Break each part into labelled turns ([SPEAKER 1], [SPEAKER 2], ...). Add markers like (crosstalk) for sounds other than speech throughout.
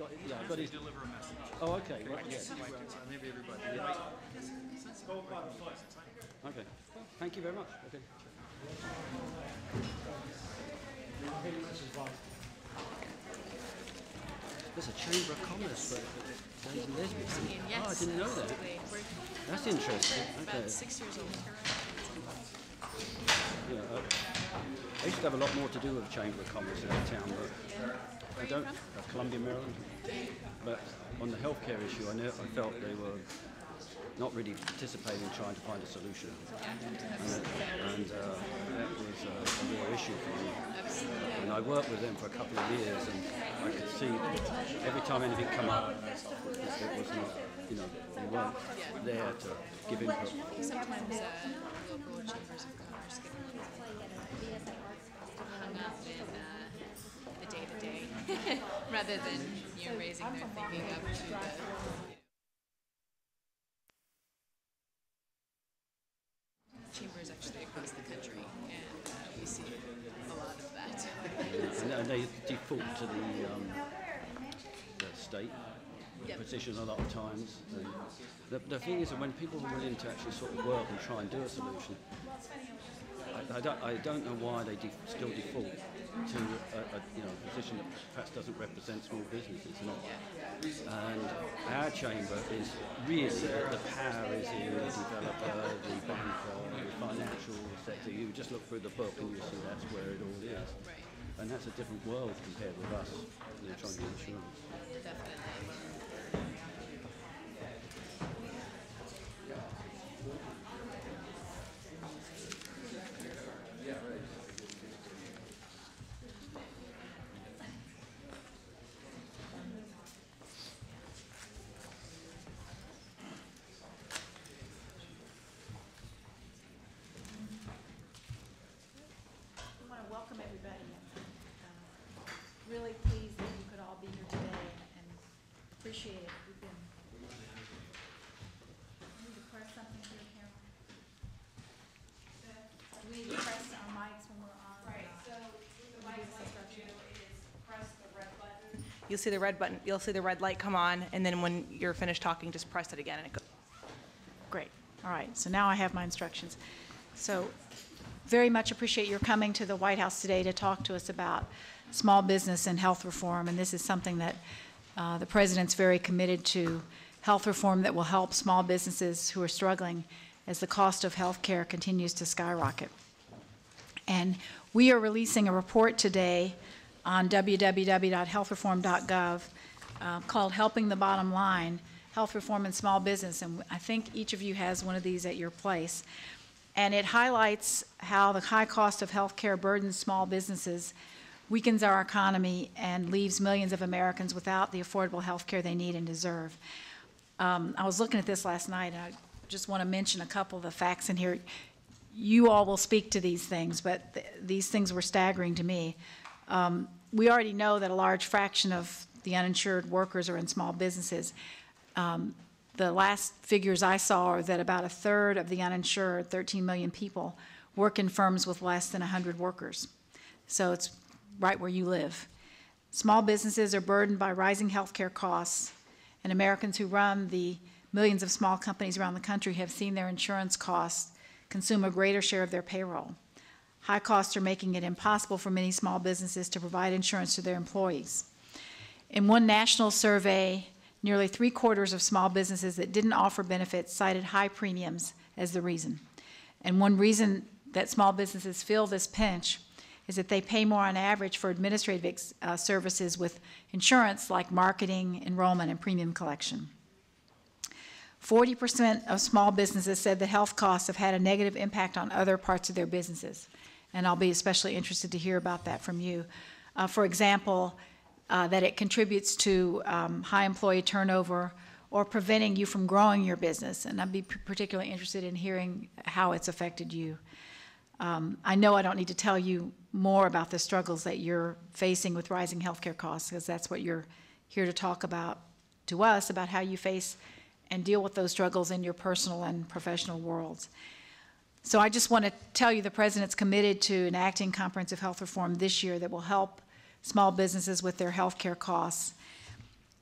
[SPEAKER 1] Yeah, I got his.
[SPEAKER 2] Deliver a message.
[SPEAKER 1] Oh, okay. Right, yeah.
[SPEAKER 2] Maybe everybody.
[SPEAKER 1] Okay. Thank you very much. Okay. There's a chamber of commerce for gays and lesbians. Oh, I didn't know that. That's interesting. Okay.
[SPEAKER 3] about six years old.
[SPEAKER 1] Yeah, uh, I used to have a lot more to do with Chamber of Commerce in our town, but I don't. Uh, Columbia, Maryland. But on the healthcare issue, I know I felt they were not really participating in trying to find a solution, and uh, that was a real issue for me. And I worked with them for a couple of years, and I could see every time anything came up, it, was not, you know, they weren't there to give input.
[SPEAKER 3] Sometimes uh, local (laughs) rather than you know, raising their thinking up to the. Chambers actually across the country, and uh, we see a lot of that.
[SPEAKER 1] And and they default to the, um, the state
[SPEAKER 3] Yep.
[SPEAKER 1] position a lot of times. And the, the thing is that when people are willing to actually sort of work and try and do a solution, I, I, don't, I don't know why they def- still default to a, a you know position that perhaps doesn't represent small businesses. And, and our chamber is really the power is in the developer, the banker, the financial sector. You just look through the book and you see that's where it all is. And that's a different world compared with us, you know, trying to insurance.
[SPEAKER 3] Definitely.
[SPEAKER 4] We want to welcome everybody. Uh, Really pleased that you could all be here today and- and appreciate it. We've been. We Need to press something here, Carol? Do we need to press our mics when we're on?
[SPEAKER 5] Right,
[SPEAKER 4] uh,
[SPEAKER 5] so the
[SPEAKER 4] Can you
[SPEAKER 5] white
[SPEAKER 4] give us
[SPEAKER 5] light
[SPEAKER 4] instructions?
[SPEAKER 5] do is press the red button. You'll see the red button, you'll see the red light come on, and then when you're finished talking, just press it again and it goes.
[SPEAKER 4] Great, all right, so now I have my instructions. So, very much appreciate your coming to the White House today to talk to us about small business and health reform, and this is something that uh, the President's very committed to, health reform that will help small businesses who are struggling as the cost of health care continues to skyrocket. And we are releasing a report today on www.healthreform.gov uh, called Helping the Bottom Line, Health Reform and Small Business. And I think each of you has one of these at your place. And it highlights how the high cost of health care burdens small businesses, weakens our economy, and leaves millions of Americans without the affordable health care they need and deserve. Um, I was looking at this last night, and I just want to mention a couple of the facts in here. You all will speak to these things, but th- these things were staggering to me. Um, we already know that a large fraction of the uninsured workers are in small businesses. Um, the last figures I saw are that about a third of the uninsured, 13 million people, work in firms with less than 100 workers. So it's right where you live. Small businesses are burdened by rising healthcare costs, and Americans who run the millions of small companies around the country have seen their insurance costs consume a greater share of their payroll. High costs are making it impossible for many small businesses to provide insurance to their employees. In one national survey, nearly three quarters of small businesses that didn't offer benefits cited high premiums as the reason. And one reason that small businesses feel this pinch is that they pay more on average for administrative uh, services with insurance like marketing, enrollment, and premium collection. 40% of small businesses said that health costs have had a negative impact on other parts of their businesses. And I'll be especially interested to hear about that from you. Uh, for example, uh, that it contributes to um, high employee turnover or preventing you from growing your business. And I'd be particularly interested in hearing how it's affected you. Um, I know I don't need to tell you more about the struggles that you're facing with rising healthcare costs, because that's what you're here to talk about to us, about how you face and deal with those struggles in your personal and professional worlds. So I just want to tell you the President's committed to enacting comprehensive health reform this year that will help small businesses with their health care costs.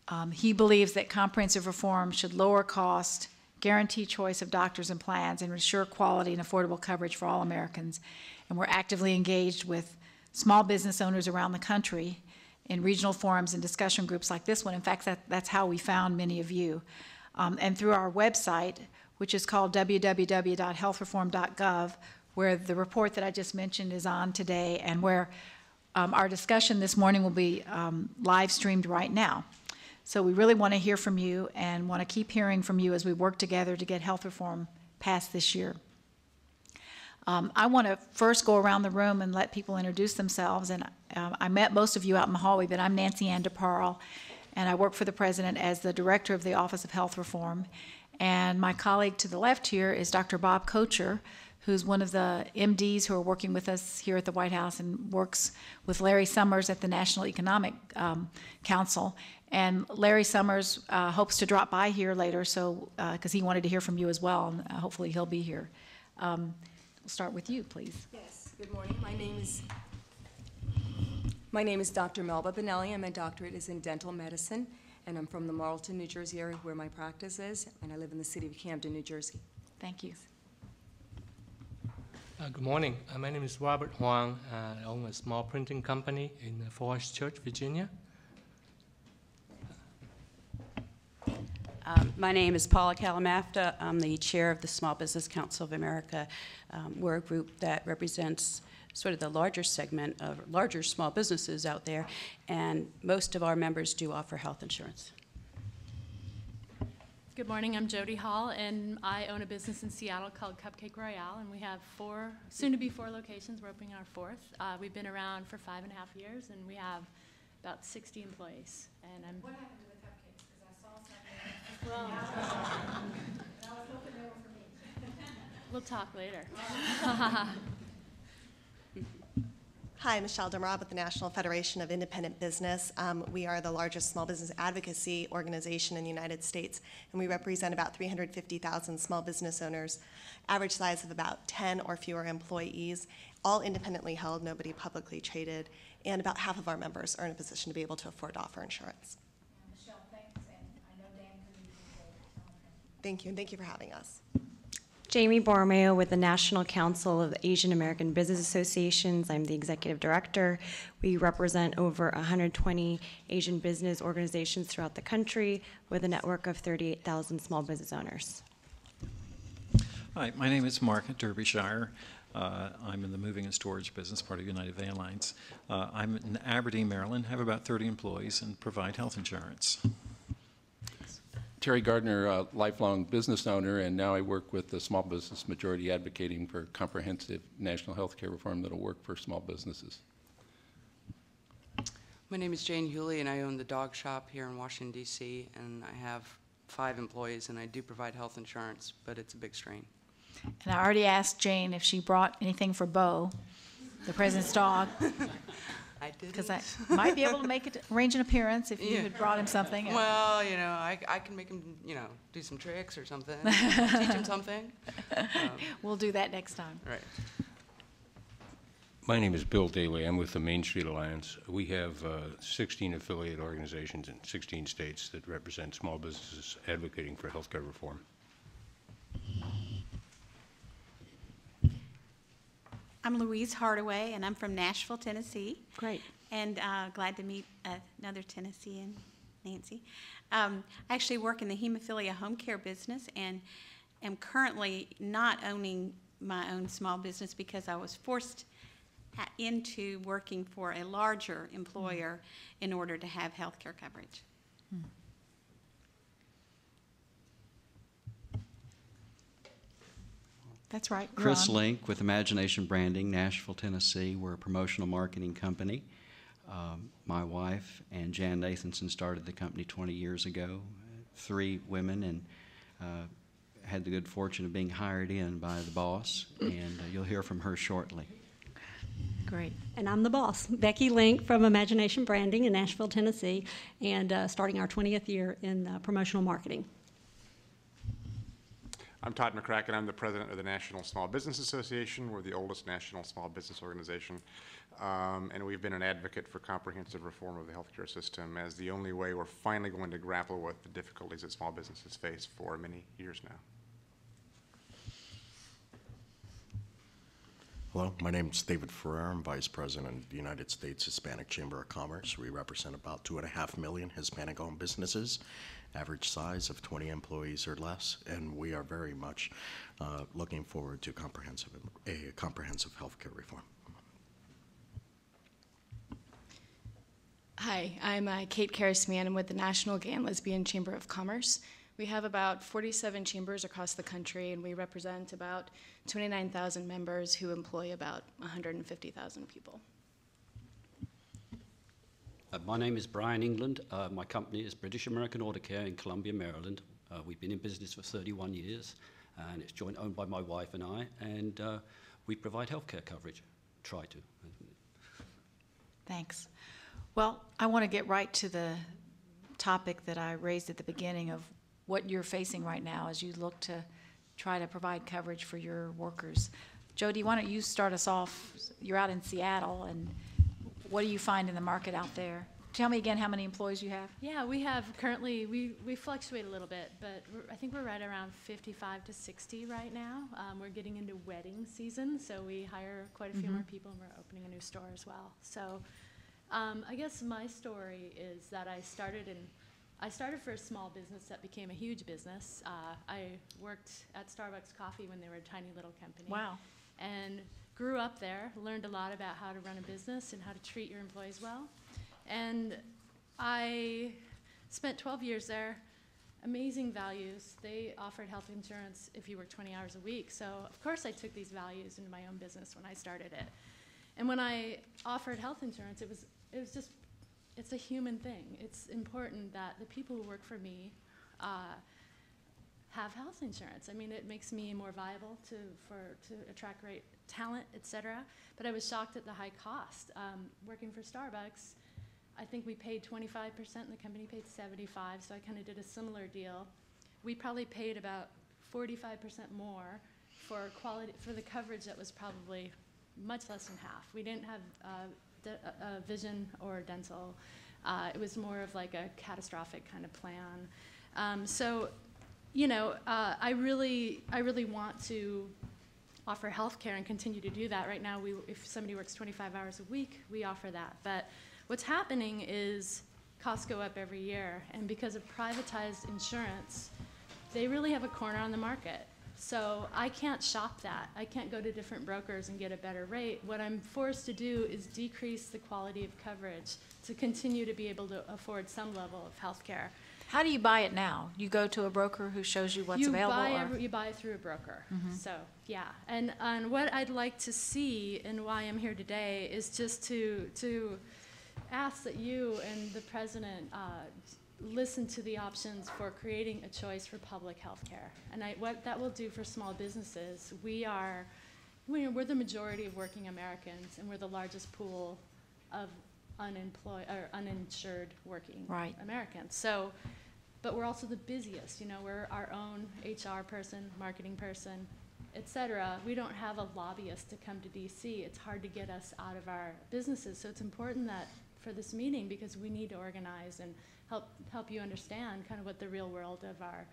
[SPEAKER 4] Um, He believes that comprehensive reform should lower cost, guarantee choice of doctors and plans, and ensure quality and affordable coverage for all Americans. And we're actively engaged with small business owners around the country in regional forums and discussion groups like this one. In fact, that, that's how we found many of you. Um, and through our website, which is called www.healthreform.gov, where the report that I just mentioned is on today, and where um, our discussion this morning will be um, live streamed right now. So we really want to hear from you and want to keep hearing from you as we work together to get health reform passed this year. Um, I want to first go around the room and let people introduce themselves. And um, I met most of you out in the hallway, but I'm Nancy Ann DeParle, and I work for the president as the director of the Office of Health Reform. And my colleague to the left here is Dr. Bob Kocher, who's one of the MDs who are working with us here at the White House and works with Larry Summers at the National Economic um, Council. And Larry Summers uh, hopes to drop by here later, so because he wanted to hear from you as well, and uh, hopefully he'll be here. Um, we'll start with you, please.
[SPEAKER 2] Yes, good morning. My name is, my name is Dr. Melba Benelli, and my doctorate is in dental medicine, and I'm from the Marlton, New Jersey area where my practice is, and I live in the city of Camden, New Jersey.
[SPEAKER 4] Thank you.
[SPEAKER 6] Uh, Good morning. Uh, My name is Robert Huang. Uh, I own a small printing company in uh, Falls Church, Virginia.
[SPEAKER 7] Um, My name is Paula Calimafde. I'm the chair of the Small Business Council of America. Um, We're a group that represents sort of the larger segment of larger small businesses out there, and most of our members do offer health insurance.
[SPEAKER 8] Good morning, I'm Jody Hall, and I own a business in Seattle called Cupcake Royale, and we have four, soon-to-be four locations. We're opening our fourth. Uh, we've been around for five and a half years, and we have about 60 employees. And I'm. What happened to the cupcakes? Because I saw some. (laughs) (laughs) We'll talk later. (laughs)
[SPEAKER 9] Hi, Michelle Dimarob with the National Federation of Independent Business. Um, we are the largest small business advocacy organization in the United States, and we represent about 350,000 small business owners, average size of about 10 or fewer employees, all independently held, nobody publicly traded, and about half of our members are in a position to be able to afford to offer insurance.
[SPEAKER 4] Michelle, thanks, and I know Dan
[SPEAKER 9] Thank you, and thank you for having us.
[SPEAKER 10] Jamie Borromeo with the National Council of Asian American Business Associations. I'm the executive director. We represent over 120 Asian business organizations throughout the country with a network of 38,000 small business owners.
[SPEAKER 11] Hi, my name is Mark Derbyshire. Uh, I'm in the moving and storage business, part of United Van Lines. Uh, I'm in Aberdeen, Maryland, have about 30 employees, and provide health insurance.
[SPEAKER 12] Terry Gardner, a lifelong business owner, and now I work with the Small Business Majority advocating for comprehensive national health care reform that'll work for small businesses.
[SPEAKER 13] My name is Jane Hewley, and I own the dog shop here in Washington, D.C., and I have five employees, and I do provide health insurance, but it's a big strain.
[SPEAKER 4] And I already asked Jane if she brought anything for Bo, the president's dog, (laughs)
[SPEAKER 13] I did.
[SPEAKER 4] because I might be able to make it, arrange an appearance if you
[SPEAKER 13] Yeah.
[SPEAKER 4] had brought him something.
[SPEAKER 13] Well, you know, I, I can make him, you know, do some tricks or something, (laughs) teach him something. Um,
[SPEAKER 4] We'll do that next time.
[SPEAKER 13] right.
[SPEAKER 14] My name is Bill Daly. I'm with the Main Street Alliance. We have uh, 16 affiliate organizations in 16 states that represent small businesses advocating for healthcare reform.
[SPEAKER 15] I'm Louise Hardaway, and I'm from Nashville, Tennessee.
[SPEAKER 10] Great.
[SPEAKER 15] And uh, glad to meet uh, another Tennessean, Nancy. Um, I actually work in the hemophilia home care business and am currently not owning my own small business because I was forced into working for a larger employer in order to have health care coverage.
[SPEAKER 4] That's right.
[SPEAKER 16] Chris. Link with Imagination Branding, Nashville, Tennessee. We're a promotional marketing company. Um, my wife and Jan Nathanson started the company 20 years ago. Three women, and uh, had the good fortune of being hired in by the boss. And uh, you'll hear from her shortly.
[SPEAKER 4] Great.
[SPEAKER 17] And I'm the boss, Becky Link from Imagination Branding in Nashville, Tennessee, and uh, starting our 20th year in uh, promotional marketing.
[SPEAKER 18] I'm Todd McCracken. I'm the president of the National Small Business Association. We're the oldest national small business organization. Um, and we've been an advocate for comprehensive reform of the healthcare system as the only way we're finally going to grapple with the difficulties that small businesses face for many years now.
[SPEAKER 19] Hello, my name is David Ferrer. I'm Vice President of the United States Hispanic Chamber of Commerce. We represent about two and a half million Hispanic-owned businesses, average size of 20 employees or less, and we are very much uh, looking forward to comprehensive, a comprehensive healthcare reform.
[SPEAKER 20] Hi, I'm uh, Kate Karasmian. I'm with the National Gay and Lesbian Chamber of Commerce. We have about 47 chambers across the country, and we represent about 29,000 members who employ about 150,000 people.
[SPEAKER 1] Uh, my name is Brian England. Uh, my company is British American Auto Care in Columbia, Maryland. Uh, we've been in business for 31 years, and it's joint owned by my wife and I, and uh, we provide healthcare coverage. Try to.
[SPEAKER 4] Thanks. Well, I want to get right to the topic that I raised at the beginning of what you're facing right now as you look to try to provide coverage for your workers. Jody, why don't you start us off? You're out in Seattle, and what do you find in the market out there? Tell me again how many employees you have.
[SPEAKER 8] Yeah, we have currently, we, we fluctuate a little bit, but I think we're right around 55 to 60 right now. Um, we're getting into wedding season, so we hire quite a few
[SPEAKER 4] Mhm.
[SPEAKER 8] more people, and we're opening a new store as well. So um, I guess my story is that I started in, I started for a small business that became a huge business. Uh, I worked at Starbucks Coffee when they were a tiny little company.
[SPEAKER 4] Wow.
[SPEAKER 8] And grew up there, learned a lot about how to run a business and how to treat your employees well. And I spent 12 years there. Amazing values. They offered health insurance if you work 20 hours a week. So, of course, I took these values into my own business when I started it. And when I offered health insurance, it was, it was just, it's a human thing. It's important that the people who work for me uh, have health insurance. I mean, it makes me more viable to, for, to attract great talent, et cetera. But I was shocked at the high cost. Um, working for Starbucks, I think we paid 25% and the company paid 75, so I kind of did a similar deal. We probably paid about 45% more for quality, for the coverage that was probably much less than half. We didn't have uh, uh, uh, vision or dental. Uh, it was more of like a catastrophic kind of plan. Um, so, you know, uh, I really, I really want to offer health care and continue to do that. Right now, we, if somebody works 25 hours a week, we offer that. But what's happening is costs go up every year, and because of privatized insurance, they really have a corner on the market. So I can't shop that. I can't go to different brokers and get a better rate. What I'm forced to do is decrease the quality of coverage to continue to be able to afford some level of health care.
[SPEAKER 4] How do you buy it now? You go to a broker who shows you what's
[SPEAKER 8] you
[SPEAKER 4] available?
[SPEAKER 8] Buy you buy it through a broker.
[SPEAKER 4] Mhm.
[SPEAKER 8] So, yeah. And, and what I'd like to see and why I'm here today is just to, to ask that you and the president uh, listen to the options for creating a choice for public health care. And I, what that will do for small businesses, we are, we're, we're the majority of working Americans, and we're the largest pool of unemployed or uninsured working
[SPEAKER 4] Right.
[SPEAKER 8] Americans. So, but we're also the busiest. You know, we're our own HR person, marketing person, et cetera. We don't have a lobbyist to come to DC. It's hard to get us out of our businesses. So it's important that for this meeting because we need to organize and help help you understand kind of what the real world of our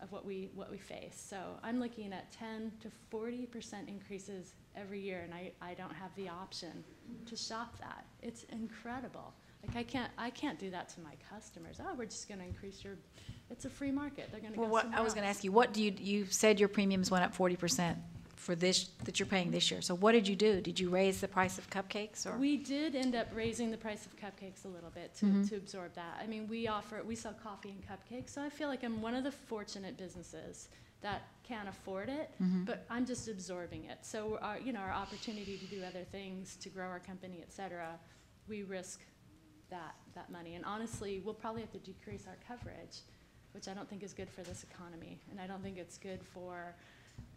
[SPEAKER 8] of what we what we face. So I'm looking at 10 to 40 percent increases every year, and I, I don't have the option to shop that. It's incredible. Like I can't I can't do that to my customers. Oh, we're just going to increase your. It's a free market. They're going to
[SPEAKER 4] Well,
[SPEAKER 8] go
[SPEAKER 4] what, I was going to ask you, what do you, you said your premiums went up forty percent for this, that you're paying this year. So what did you do? Did you raise the price of cupcakes or?
[SPEAKER 8] We did end up raising the price of cupcakes a little bit to,
[SPEAKER 4] Mhm.
[SPEAKER 8] to absorb that. I mean, we offer, we sell coffee and cupcakes, so I feel like I'm one of the fortunate businesses that can't afford it,
[SPEAKER 4] Mhm.
[SPEAKER 8] but I'm just absorbing it. So our, you know, our opportunity to do other things, to grow our company, et cetera, we risk that, that money. And honestly, we'll probably have to decrease our coverage, which I don't think is good for this economy. And I don't think it's good for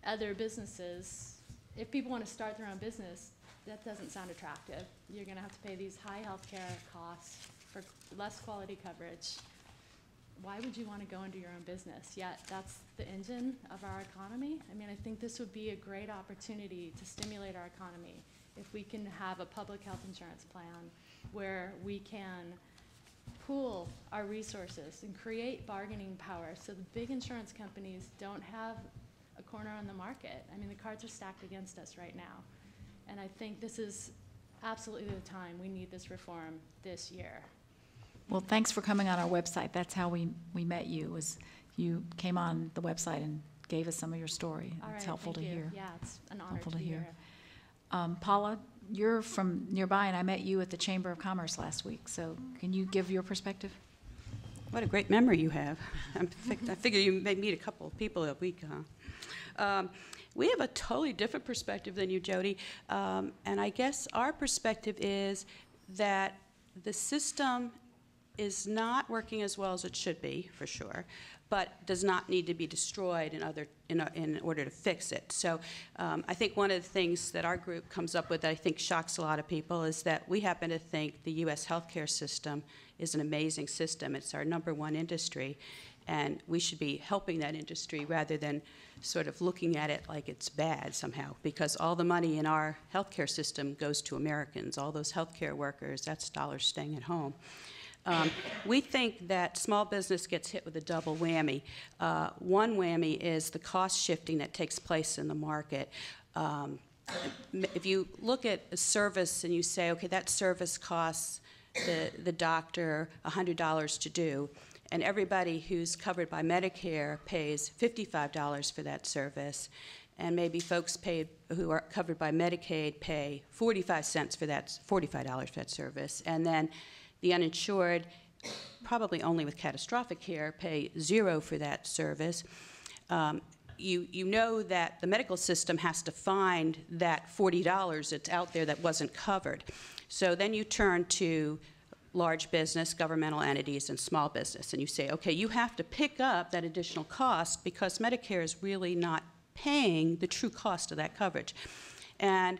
[SPEAKER 8] other businesses. If people want to start their own business, that doesn't sound attractive. You're going to have to pay these high healthcare costs for less quality coverage. why would you want to go into your own business? Yet that's the engine of our economy. I mean, I think this would be a great opportunity to stimulate our economy if we can have a public health insurance plan where we can pool our resources and create bargaining power so the big insurance companies don't have a corner on the market. I mean, the cards are stacked against us right now. And I think this is absolutely the time we need this reform this year.
[SPEAKER 4] Well, thanks for coming on our website. That's how we, we met you, was you came on the website and gave us some of your story.
[SPEAKER 8] All
[SPEAKER 4] It's
[SPEAKER 8] right,
[SPEAKER 4] helpful to
[SPEAKER 8] you.
[SPEAKER 4] hear.
[SPEAKER 8] Yeah, it's an honor
[SPEAKER 4] Helpful
[SPEAKER 8] to
[SPEAKER 4] to
[SPEAKER 8] be
[SPEAKER 4] hear. Um, Paula, you're from nearby, and I met you at the Chamber of Commerce last week, so can you give your perspective?
[SPEAKER 13] What a great memory you have. I figure you may meet a couple of people a week, huh? Um, we have a totally different perspective than you, Jody. Um, and I guess our perspective is that the system is not working as well as it should be, for sure, but does not need to be destroyed in, other, in, a- in order to fix it. So um, I think one of the things that our group comes up with that I think shocks a lot of people is that we happen to think the U.S. healthcare system is an amazing system. It's our number one industry, and we should be helping that industry rather than sort of looking at it like it's bad somehow, because all the money in our healthcare system goes to Americans. All those healthcare workers, that's dollars staying at home. Um, we think that small business gets hit with a double whammy. Uh, one whammy is the cost shifting that takes place in the market. Um, if you look at a service and you say, okay, that service costs the, the doctor $100 to do, and everybody who's covered by Medicare pays $55 for that service, and maybe folks paid who are covered by Medicaid pay 45 cents for that, $45 for that service, and then the uninsured, probably only with catastrophic care, pay zero for that service. Um, you, you know that the medical system has to find that $40 that's out there that wasn't covered. So then you turn to large business, governmental entities, and small business, and you say, okay, you have to pick up that additional cost because Medicare is really not paying the true cost of that coverage. And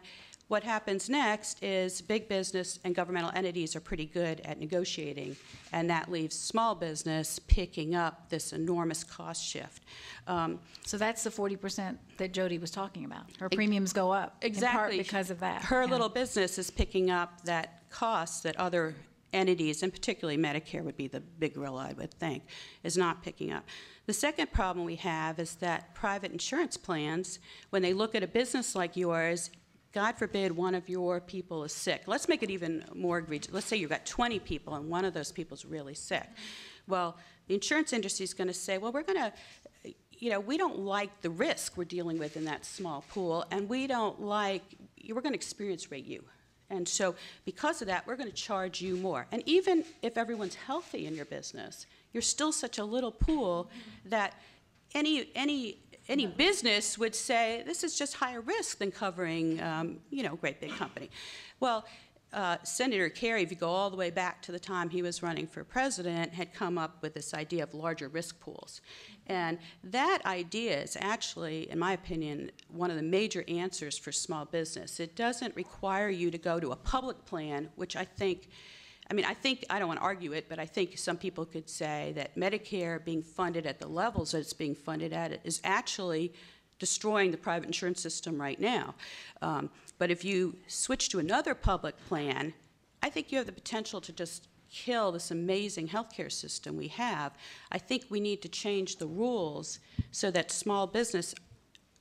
[SPEAKER 13] what happens next is big business and governmental entities are pretty good at negotiating, and that leaves small business picking up this enormous cost shift. Um,
[SPEAKER 4] So that's the 40% that Jody was talking about. Her premiums go up
[SPEAKER 13] Exactly.
[SPEAKER 4] because of that.
[SPEAKER 13] Her
[SPEAKER 4] Yeah.
[SPEAKER 13] little business is picking up that cost that other entities, and particularly Medicare would be the big gorilla, I would think, is not picking up. The second problem we have is that private insurance plans, when they look at a business like yours, God forbid one of your people is sick. Let's make it even more egregious. Let's say you've got 20 people and one of those people is really sick. Well, the insurance industry is going to say, well, we're going to you know, we don't like the risk we're dealing with in that small pool, and we don't like, we're going to experience rate you. And so, because of that, we're going to charge you more. And even if everyone's healthy in your business, you're still such a little pool that any, any, any business would say, this is just higher risk than covering, um, you know, a great big company. Well, uh, Senator Kerry, if you go all the way back to the time he was running for president, had come up with this idea of larger risk pools. And that idea is actually, in my opinion, one of the major answers for small business. It doesn't require you to go to a public plan, which I think, I mean, I think, I don't want to argue it, but I think some people could say that Medicare being funded at the levels that it's being funded at is actually destroying the private insurance system right now. Um, but if you switch to another public plan, I think you have the potential to just kill this amazing healthcare system we have. I think we need to change the rules so that small business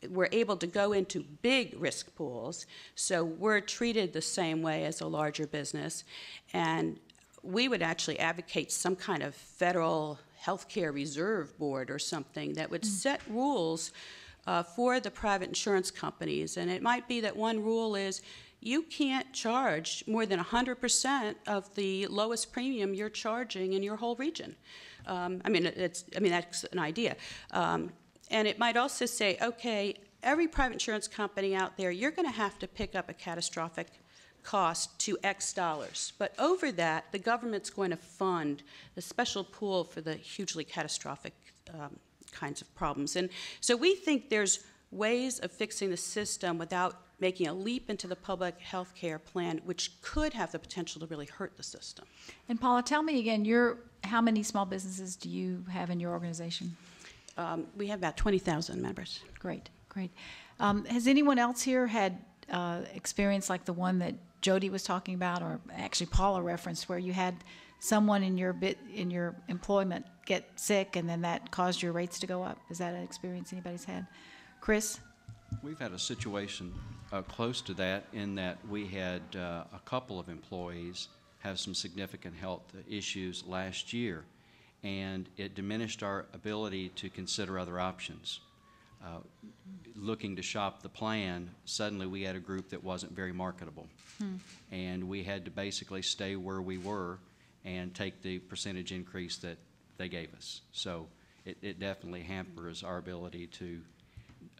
[SPEAKER 13] we're able to go into big risk pools, so we're treated the same way as a larger business. And we would actually advocate some kind of federal healthcare reserve board or something that would set rules uh, for the private insurance companies. And it might be that one rule is you can't charge more than 100% of the lowest premium you're charging in your whole region. Um, I mean, it's, I mean, that's an idea. Um, and it might also say, okay, every private insurance company out there, you're going to have to pick up a catastrophic cost to X dollars. But over that, the government's going to fund a special pool for the hugely catastrophic um, kinds of problems. And so we think there's ways of fixing the system without making a leap into the public health care plan, which could have the potential to really hurt the system.
[SPEAKER 4] And Paula, tell me again, how many small businesses do you have in your organization?
[SPEAKER 13] Um, we have about 20,000 members.
[SPEAKER 4] Great, great. Um, has anyone else here had uh, experience like the one that Jody was talking about, or actually Paula referenced, where you had someone in your bit in your employment get sick, and then that caused your rates to go up? Is that an experience anybody's had? Chris?
[SPEAKER 16] We've had a situation uh, close to that in that we had uh, a couple of employees have some significant health issues last year, and it diminished our ability to consider other options. Uh, looking to shop the plan, suddenly we had a group that wasn't very marketable.
[SPEAKER 4] Hmm.
[SPEAKER 16] And we had to basically stay where we were and take the percentage increase that they gave us. So it, it definitely hampers our ability to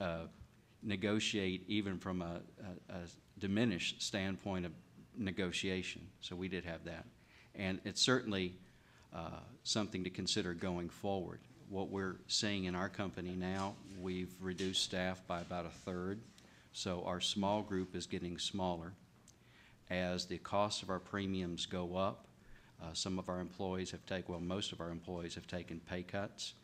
[SPEAKER 16] uh, negotiate even from a, a, a diminished standpoint of negotiation. So we did have that. And it certainly uh, something to consider going forward. What we're seeing in our company now, we've reduced staff by about a third. So our small group is getting smaller. As the cost of our premiums go up, uh, some of our employees have taken, well, most of our employees have taken pay cuts.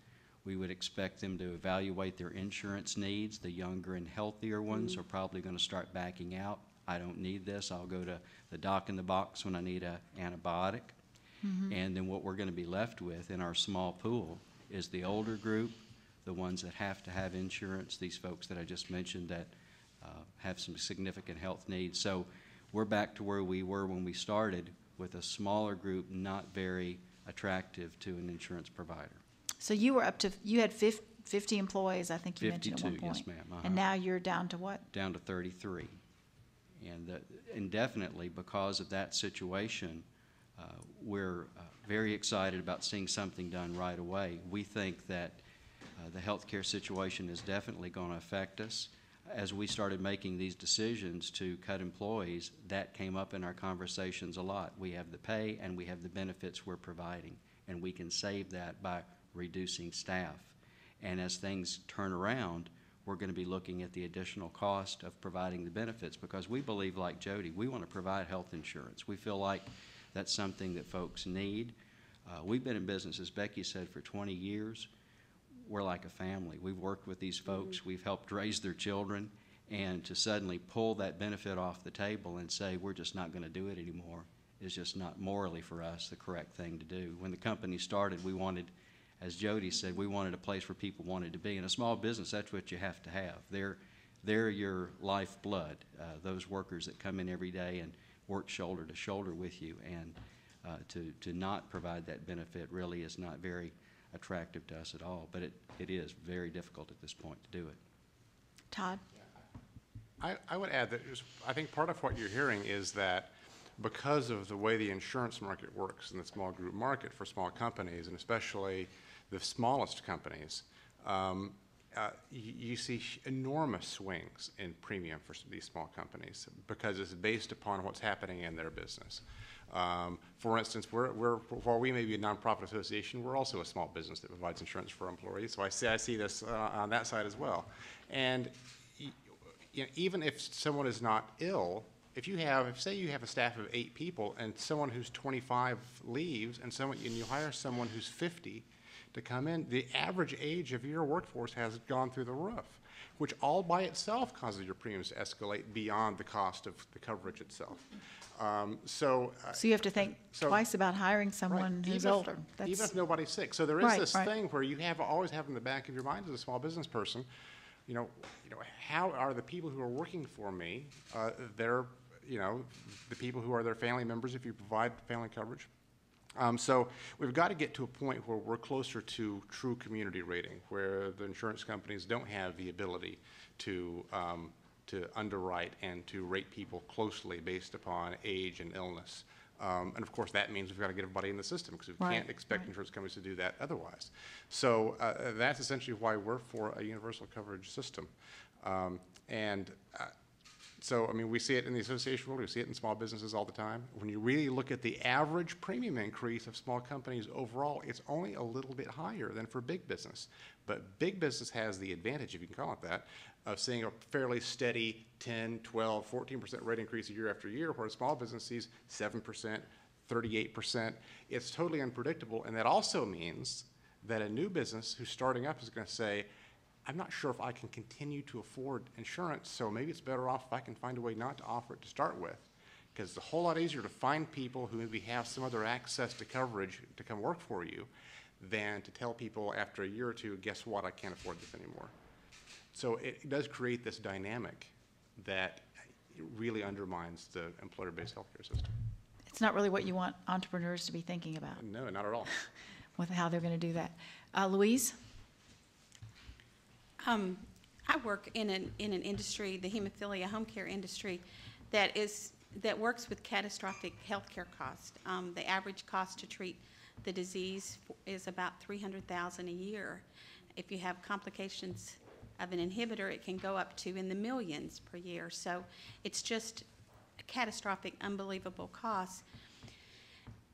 [SPEAKER 16] We would expect them to evaluate their insurance needs. The younger and healthier ones are probably going to start backing out. I don't need this. I'll go to the doc in the box when I need an antibiotic.
[SPEAKER 4] Mm-hmm.
[SPEAKER 21] Mhm.
[SPEAKER 16] And then what we're going to be left with in our small pool is the older group, the ones that have to have insurance, these folks that I just mentioned that uh, have some significant health needs. So we're back to where we were when we started with a smaller group, not very attractive to an insurance provider.
[SPEAKER 4] So you were up to, you had fif- 50 employees, I think you mentioned at one
[SPEAKER 16] 52,
[SPEAKER 4] point.
[SPEAKER 16] yes, ma'am, uh-huh.
[SPEAKER 4] And now you're down to what?
[SPEAKER 16] down to 33. And uh, indefinitely, because of that situation, we're uh, very excited about seeing something done right away. We think that uh, the healthcare situation is definitely going to affect us. As we started making these decisions to cut employees, that came up in our conversations a lot. We have the pay and we have the benefits we're providing, and we can save that by reducing staff. And as things turn around, we're going to be looking at the additional cost of providing the benefits because we believe, like Jody, we want to provide health insurance. We feel like that's something that folks need. Uh, we've been in business, as Becky said, for 20 years. We're like a family. We've worked with these folks, we've helped raise their children, and to suddenly pull that benefit off the table and say, we're just not going to do it anymore is just not morally for us the correct thing to do. When the company started, we wanted as Jody said, we wanted a place where people wanted to be. In a small business, that's what you have to have. They're, they're your lifeblood, uh, those workers that come in every day and work shoulder to shoulder with you. And uh, to, to not provide that benefit really is not very attractive to us at all. But it, it is very difficult at this point to do it.
[SPEAKER 4] Todd?
[SPEAKER 18] I, I would add that just, I think part of what you're hearing is that because of the way the insurance market works in the small group market for small companies, and especially the smallest companies, um, uh, you, see enormous swings in premium for these small companies because it's based upon what's happening in their business. Um, for instance, we're, we're, while we may be a nonprofit association, we're also a small business that provides insurance for employees. So I see, I see this uh, on that side as well. And you know, even if someone is not ill, if you have, if say you have a staff of eight people and someone who's 25 leaves and someone, and you hire someone who's 50 to come in, the average age of your workforce has gone through the roof, which all by itself causes your premiums to escalate beyond the cost of the coverage itself. Um, so. uh,
[SPEAKER 4] So you have to think
[SPEAKER 18] so-
[SPEAKER 4] twice about hiring someone
[SPEAKER 18] Right.
[SPEAKER 4] who's
[SPEAKER 18] if-
[SPEAKER 4] older.
[SPEAKER 18] Even if nobody's sick. So there is
[SPEAKER 4] Right,
[SPEAKER 18] this
[SPEAKER 4] right.
[SPEAKER 18] thing where you have, always have in the back of your mind as a small business person, you know, you know, how are the people who are working for me, uh, they're, you know, the people who are their family members if you provide family coverage? Um, so we've got to get to a point where we're closer to true community rating, where the insurance companies don't have the ability to, um, to underwrite and to rate people closely based upon age and illness. Um, and of course, that means we've got to get everybody in the system because we
[SPEAKER 4] Right,
[SPEAKER 18] can't expect insurance companies to do that otherwise. So uh, that's essentially why we're for a universal coverage system. Um, and uh, So, I mean, we see it in the association world, we see it in small businesses all the time. When you really look at the average premium increase of small companies overall, it's only a little bit higher than for big business. But big business has the advantage, if you can call it that, of seeing a fairly steady 10, 12, 14% rate increase year after year, whereas small business sees 7%, 38%. It's totally unpredictable, and that also means that a new business who's starting up is going to say, I'm not sure if I can continue to afford insurance, so maybe it's better off if I can find a way not to offer it to start with. Because it's a whole lot easier to find people who maybe have some other access to coverage to come work for you than to tell people after a year or two, guess what, I can't afford this anymore. So it does create this dynamic that really undermines the employer-based healthcare system.
[SPEAKER 4] It's not really what you want entrepreneurs to be thinking about,
[SPEAKER 18] No, not at all. (laughs)
[SPEAKER 4] with how they're going to do that. Uh, Louise?
[SPEAKER 15] Um, I work in an, in an industry, the hemophilia home care industry, that is, that works with catastrophic healthcare costs. Um, the average cost to treat the disease is about three hundred thousand a year. If you have complications of an inhibitor, it can go up to in the millions per year. So it's just a catastrophic, unbelievable cost.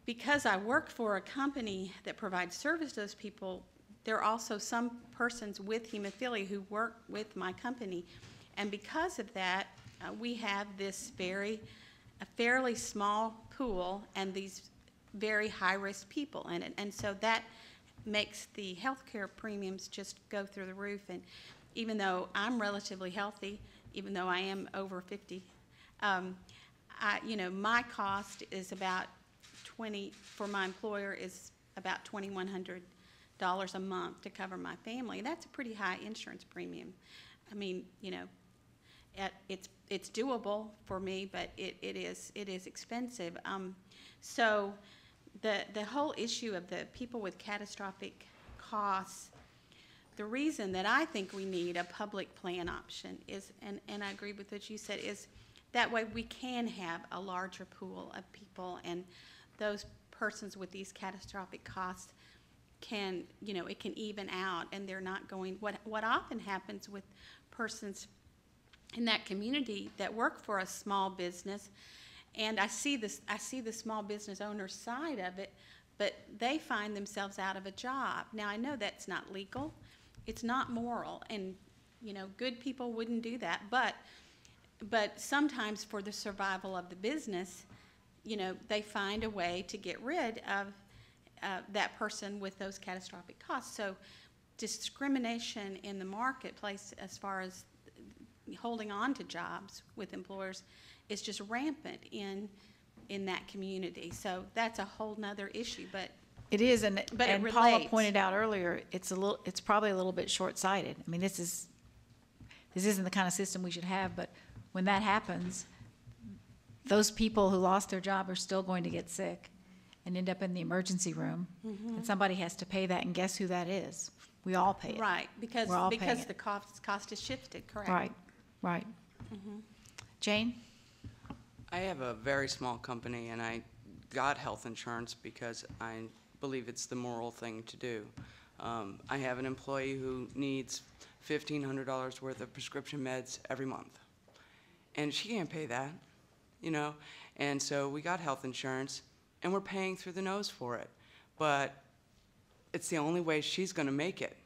[SPEAKER 15] Because I work for a company that provides service to those people, there are also some persons with hemophilia who work with my company. And because of that, uh, we have this very, a fairly small pool and these very high-risk people in it. And so that makes the healthcare premiums just go through the roof. And even though I'm relatively healthy, even though I am over 50, um, I, you know, my cost is about 20, for my employer is about $2,100 a month to cover my family. That's a pretty high insurance premium. I mean, you know, it, it's, it's doable for me, but it, it is, it is expensive. Um, so the, the whole issue of the people with catastrophic costs, the reason that I think we need a public plan option is, and, and I agree with what you said, is that way we can have a larger pool of people and those persons with these catastrophic costs can, you know, it can even out and they're not going, what, what often happens with persons in that community that work for a small business, and I see this, I see the small business owner side of it, but they find themselves out of a job. Now, I know that's not legal, it's not moral, and, you know, good people wouldn't do that, but, but sometimes for the survival of the business, you know, they find a way to get rid of uh, that person with those catastrophic costs. So discrimination in the marketplace as far as holding on to jobs with employers is just rampant in, in that community. So that's a whole nother issue, but.
[SPEAKER 4] It is, and,
[SPEAKER 15] But
[SPEAKER 4] and Paula pointed out earlier, it's a little, it's probably a little bit short-sighted. I mean, this is, this isn't the kind of system we should have, but when that happens, those people who lost their job are still going to get sick and end up in the emergency room. And somebody has to pay that, and guess who that is? We all pay it.
[SPEAKER 15] Right, because,
[SPEAKER 4] We're all paying
[SPEAKER 15] because
[SPEAKER 4] it.
[SPEAKER 15] the cost, cost is shifted, correct?
[SPEAKER 4] Right, right.
[SPEAKER 15] Mhm.
[SPEAKER 4] Jane?
[SPEAKER 21] I have a very small company and I got health insurance because I believe it's the moral thing to do. Um, I have an employee who needs $1,500 worth of prescription meds every month. And she can't pay that, you know? And so we got health insurance and we're paying through the nose for it. But it's the only way she's going to make it.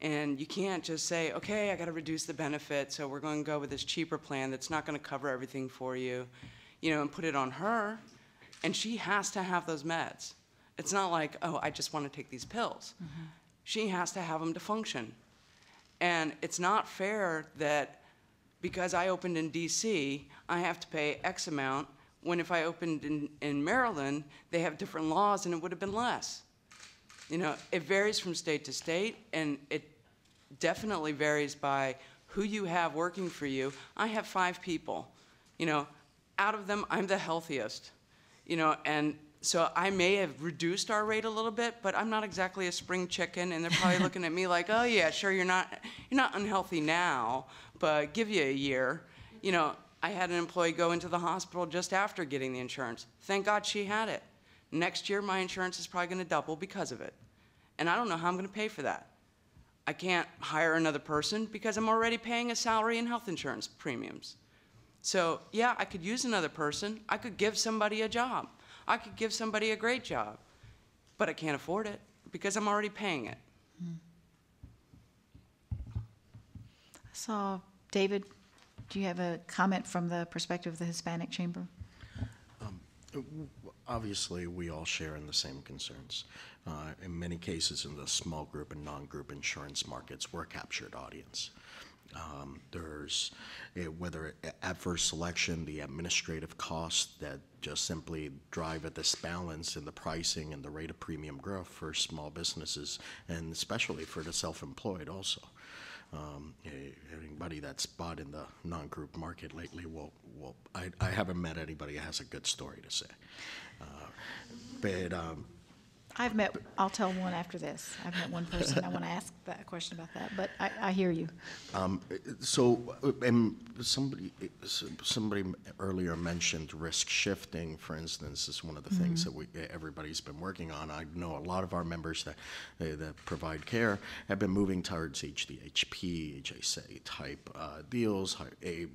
[SPEAKER 21] And you can't just say, okay, I got to reduce the benefit, so we're going to go with this cheaper plan that's not going to cover everything for you, you know, and put it on her. And she has to have those meds. It's not like, oh, I just want to take these pills. Mm-hmm. She has to have them to function. And it's not fair that because I opened in DC, I have to pay X amount, when if I opened in, in Maryland, they have different laws and it would have been less. You know, it varies from state to state, and it definitely varies by who you have working for you. I have five people. You know, out of them, I'm the healthiest. You know, and so I may have reduced our rate a little bit, but I'm not exactly a spring chicken, and they're probably (laughs) looking at me like, "Oh yeah, sure, you're not you're not unhealthy now, but give you a year." You know, I had an employee go into the hospital just after getting the insurance. Thank God she had it. Next year, my insurance is probably going to double because of it. And I don't know how I'm going to pay for that. I can't hire another person because I'm already paying a salary and health insurance premiums. So, yeah, I could use another person. I could give somebody a job. I could give somebody a great job, but I can't afford it because I'm already paying it.
[SPEAKER 4] So, David, do you have a comment from the perspective of the Hispanic Chamber?
[SPEAKER 19] Obviously, we all share in the same concerns. Uh, In many cases, in the small group and non-group insurance markets, we're a captured audience. Um, There's, eh, whether adverse selection, the administrative costs that just simply drive a disbalance in the pricing and the rate of premium growth for small businesses, and especially for the self-employed also. Um, eh, Anybody that's bought in the non-group market lately will, will, I, I haven't met anybody that has a good story to say. Uh, But, um,
[SPEAKER 4] I've met, I'll tell one after this. I've met one person, I want to ask that, a question about that, but I, I hear you.
[SPEAKER 19] Um, So, and somebody, somebody earlier mentioned risk shifting, for instance, is one of the things
[SPEAKER 4] Mhm.
[SPEAKER 19] that we, everybody's been working on. I know a lot of our members that, uh, that provide care have been moving towards HDHP, HSA type uh, deals, a-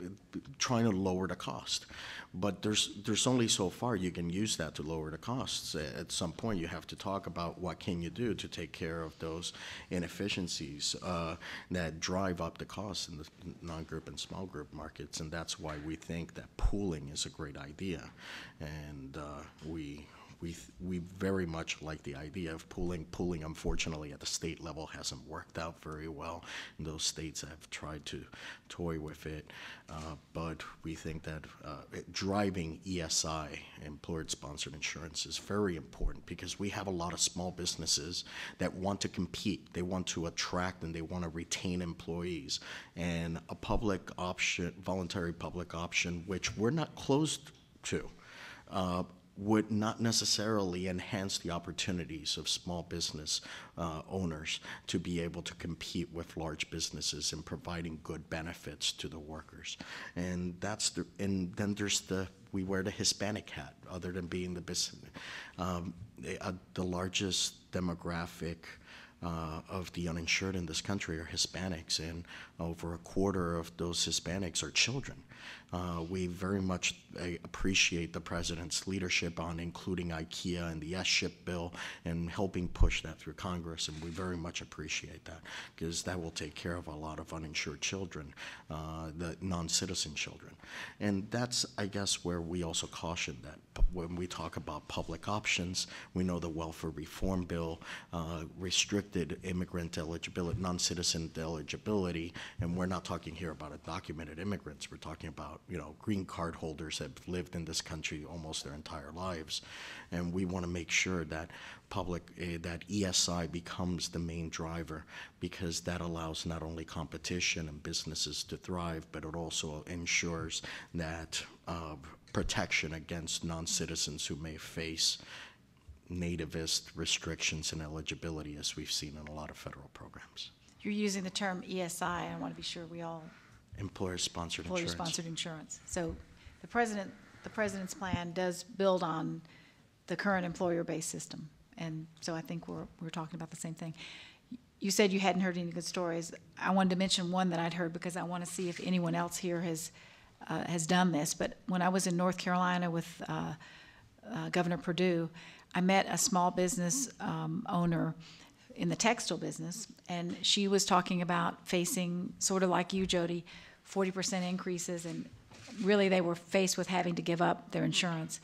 [SPEAKER 19] trying to lower the cost. But there's, there's only so far you can use that to lower the costs. At some point, you have to talk about what can you do to take care of those inefficiencies uh, that drive up the costs in the non-group and small group markets, and that's why we think that pooling is a great idea. And uh, we, we, we very much like the idea of pooling. Pooling, unfortunately, at the state level hasn't worked out very well. And those states have tried to toy with it. Uh, but we think that uh, driving ESI, employer-sponsored insurance, is very important because we have a lot of small businesses that want to compete. They want to attract and they want to retain employees. And a public option, voluntary public option, which we're not closed to, uh, would not necessarily enhance the opportunities of small business uh, owners to be able to compete with large businesses in providing good benefits to the workers. And that's the, and then there's the, we wear the Hispanic hat, other than being the business. Um, the, uh, the largest demographic uh, of the uninsured in this country are Hispanics, and over a quarter of those Hispanics are children. Uh, we very much uh, appreciate the president's leadership on including ICHIA in the S-chip bill and helping push that through Congress, and we very much appreciate that because that will take care of a lot of uninsured children, uh, the non-citizen children, and that's I guess where we also caution that when we talk about public options, we know the welfare reform bill uh, restricted immigrant eligibility, non-citizen eligibility, and we're not talking here about undocumented immigrants. We're talking about you know green card holders that have lived in this country almost their entire lives, and we want to make sure that public uh, that ESI becomes the main driver because that allows not only competition and businesses to thrive, but it also ensures that uh, protection against non-citizens who may face nativist restrictions and eligibility as we've seen in a lot of federal programs.
[SPEAKER 4] You're using the term ESI, I want to be sure we all,
[SPEAKER 19] Employer-sponsored insurance.
[SPEAKER 4] employer-sponsored insurance. So the president, the president's plan does build on the current employer-based system. And so I think we're, we're talking about the same thing. You said you hadn't heard any good stories. I wanted to mention one that I'd heard because I want to see if anyone else here has, uh, has done this. But when I was in North Carolina with uh, uh, Governor Perdue, I met a small business um, owner in the textile business, and she was talking about facing, sort of like you, Jody, 40% increases, and really they were faced with having to give up their insurance.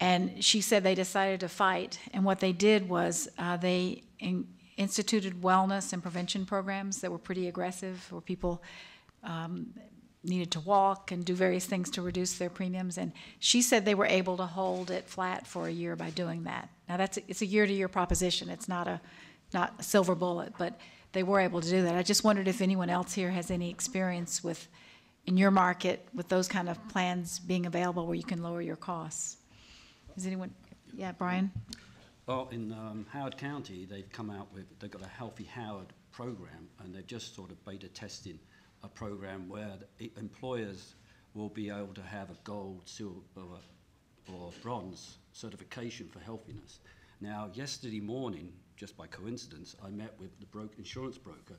[SPEAKER 4] And she said they decided to fight, and what they did was uh, they in, instituted wellness and prevention programs that were pretty aggressive, where people um, needed to walk and do various things to reduce their premiums. And she said they were able to hold it flat for a year by doing that. Now that's a, it's a year-to-year proposition. It's not a not a silver bullet, but they were able to do that. I just wondered if anyone else here has any experience with in your market with those kind of plans being available where you can lower your costs. Is anyone? Yeah, Brian.
[SPEAKER 1] Well, in um, Howard County, they've come out with, they've got a Healthy Howard program, and they've just sort of beta testing a program where employers will be able to have a gold, silver, or bronze certification for healthiness. Now, yesterday morning, just by coincidence, I met with the broke insurance broker,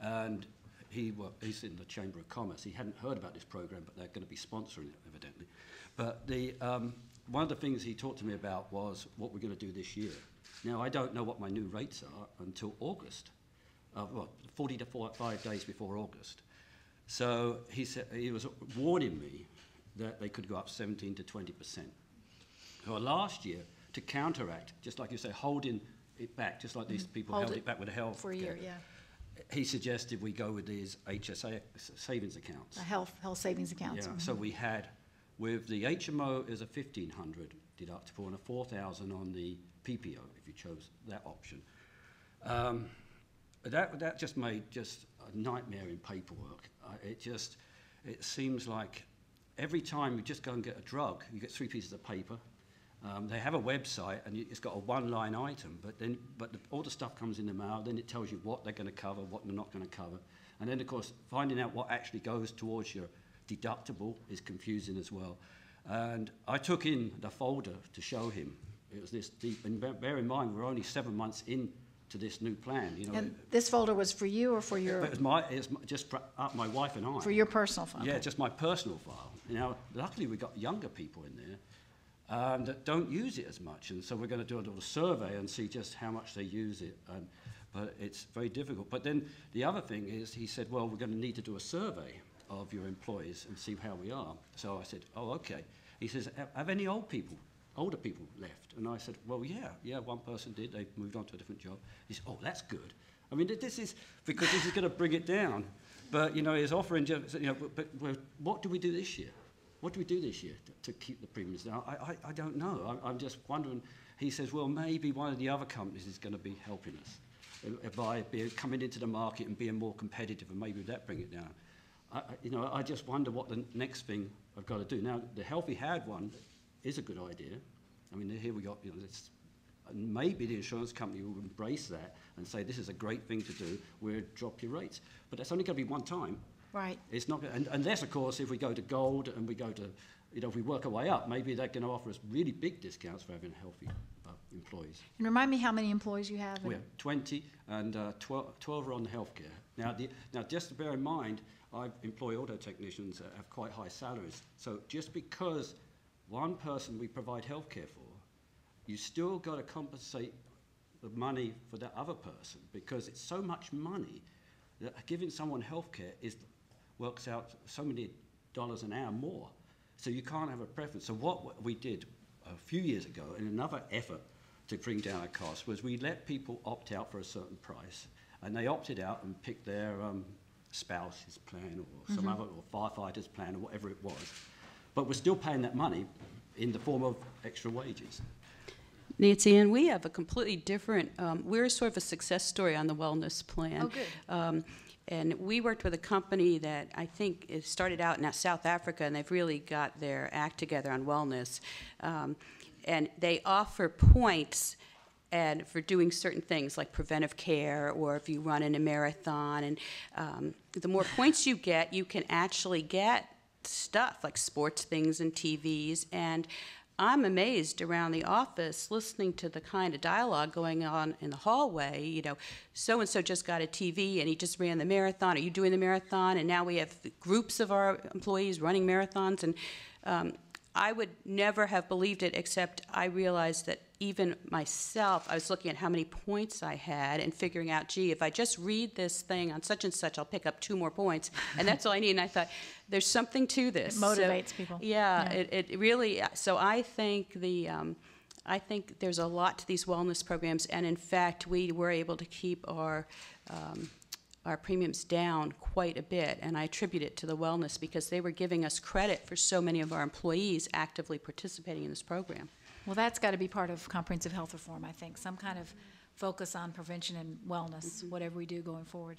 [SPEAKER 1] and he wa he's in the Chamber of Commerce. He hadn't heard about this program, but they're going to be sponsoring it, evidently. But the, um, one of the things he talked to me about was what we're going to do this year. Now, I don't know what my new rates are until August, uh, well, 40 to 45 days before August. So he, said, he was warning me that they could go up 17 to 20 percent. So last year, to counteract, just like you say, holding it back, just like these people
[SPEAKER 4] Hold
[SPEAKER 1] held
[SPEAKER 4] it
[SPEAKER 1] it back with the health
[SPEAKER 4] For a year,
[SPEAKER 1] care,
[SPEAKER 4] yeah.
[SPEAKER 1] he suggested we go with these HSA savings accounts.
[SPEAKER 4] The health, health savings accounts.
[SPEAKER 1] Yeah,
[SPEAKER 4] mhm.
[SPEAKER 1] so we had, with the HMO is a fifteen hundred deductible and a four thousand on the PPO, if you chose that option. Um, that, that just made just a nightmare in paperwork. Uh, it just, it seems like every time you just go and get a drug, you get three pieces of paper. Um, they have a website and it's got a one-line item, but then but the, all the stuff comes in the mail. Then it tells you what they're going to cover, what they're not going to cover, and then of course finding out what actually goes towards your deductible is confusing as well. And I took in the folder to show him. It was this deep, and bear, in mind we're only seven months into this new plan. You know,
[SPEAKER 4] And this folder was for you or for your,
[SPEAKER 1] but it was my, it's just for uh, my wife and I.
[SPEAKER 4] for your personal file?
[SPEAKER 1] Yeah, just my personal file. Now, luckily we got younger people in there um, that don't use it as much, and so we're going to do a little survey and see just how much they use it. And, but it's very difficult. But then the other thing is, he said, well, we're going to need to do a survey of your employees and see how we are. So I said, oh, okay. He says, "Have- have any old people, older people left? And I said, well, yeah, yeah, one person did. They moved on to a different job. He said, oh, that's good. I mean, this is, because this is going to bring it down. But, you know, he's offering, you know, but, but what do we do this year? What do we do this year to, to keep the premiums down? I, I, I don't know. I'm, I'm just wondering. He says, well, maybe one of the other companies is going to be helping us uh, by being, coming into the market and being more competitive, and maybe that bring it down. I, I- you know, I just wonder what the next thing I've got to do. Now, the healthy had one is a good idea. I mean, here we got, you know, this, maybe the insurance company will embrace that and say, this is a great thing to do, we'll drop your rates. But that's only going to be one time.
[SPEAKER 4] Right.
[SPEAKER 1] It's not, and unless, of course, if we go to gold and we go to, you know, if we work our way up, maybe they're going to offer us really big discounts for having healthy uh, employees.
[SPEAKER 4] And remind me how many employees you have?
[SPEAKER 1] We have 20 and uh, 12, 12 are on the healthcare. Now, the, now, just to bear in mind, I employ auto technicians that have quite high salaries. So just because one person we provide healthcare for, you still got to compensate the money for that other person because it's so much money that giving someone healthcare is works out so many dollars an hour more. So you can't have a preference. So what we did a few years ago in another effort to bring down our costs was we let people opt out for a certain price and they opted out and picked their um, spouse's plan or some
[SPEAKER 22] Mhm.
[SPEAKER 1] other or firefighter's plan or whatever it was. But we're still paying that money in the form of extra wages.
[SPEAKER 13] Nancy, and we have a completely different, um, we're sort of a success story on the wellness plan.
[SPEAKER 4] Oh, good.
[SPEAKER 13] Um, and we worked with a company that I think it started out in South Africa, and they've really got their act together on wellness. Um, and they offer points and for doing certain things like preventive care or if you run in a marathon and um, the more points you get you can actually get stuff like sports things and tvs and i'm amazed around the office listening to the kind of dialogue going on in the hallway you know so and so just got a tv and he just ran the marathon are you doing the marathon? And now we have groups of our employees running marathons and um, I would never have believed it, except I realized that even myself, I was looking at how many points I had and figuring out, gee, if I just read this thing on such and such, I'll pick up two more points. And that's all I need. And I thought, there's something to this.
[SPEAKER 4] It
[SPEAKER 13] So,
[SPEAKER 4] motivates people.
[SPEAKER 13] Yeah,
[SPEAKER 4] Yeah.
[SPEAKER 13] It, it really, so I think the, um, I think there's a lot to these wellness programs. And in fact, we were able to keep our, um, our premiums down quite a bit, and I attribute it to the wellness because they were giving us credit for so many of our employees actively participating in this program.
[SPEAKER 4] Well, that's got to be part of comprehensive health reform, I think, some kind of focus on prevention and wellness, whatever we do going forward.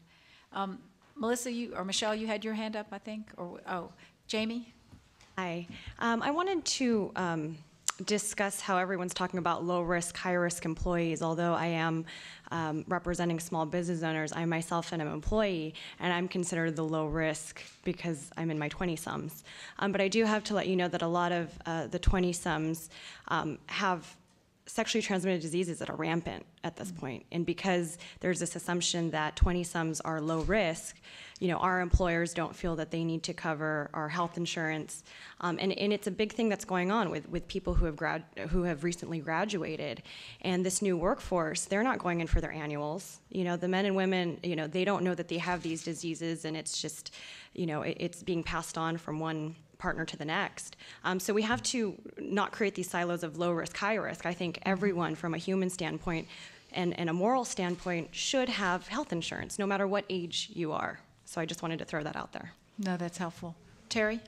[SPEAKER 4] Um, Melissa, you, or Michelle, you had your hand up, I think, or, oh, Jamie?
[SPEAKER 10] Hi. Um, I wanted to um, discuss how everyone's talking about low risk, high risk employees. Although I am um, representing small business owners, I myself am an employee and I'm considered the low risk because I'm in my 20 sums. Um, but I do have to let you know that a lot of uh, the 20 sums um, have sexually transmitted diseases that are rampant at this point. And because there's this assumption that 20-somes are low risk, you know, our employers don't feel that they need to cover our health insurance. Um, and, and it's a big thing that's going on with, with people who have grad, who have recently graduated. And this new workforce, they're not going in for their annuals. You know, the men and women, you know, they don't know that they have these diseases and it's just, you know, it, it's being passed on from one partner to the next. Um, so we have to not create these silos of low risk, high risk. I think everyone, from a human standpoint and, and a moral standpoint, should have health insurance, no matter what age you are. So I just wanted to throw that out there.
[SPEAKER 4] No, that's helpful. Terry?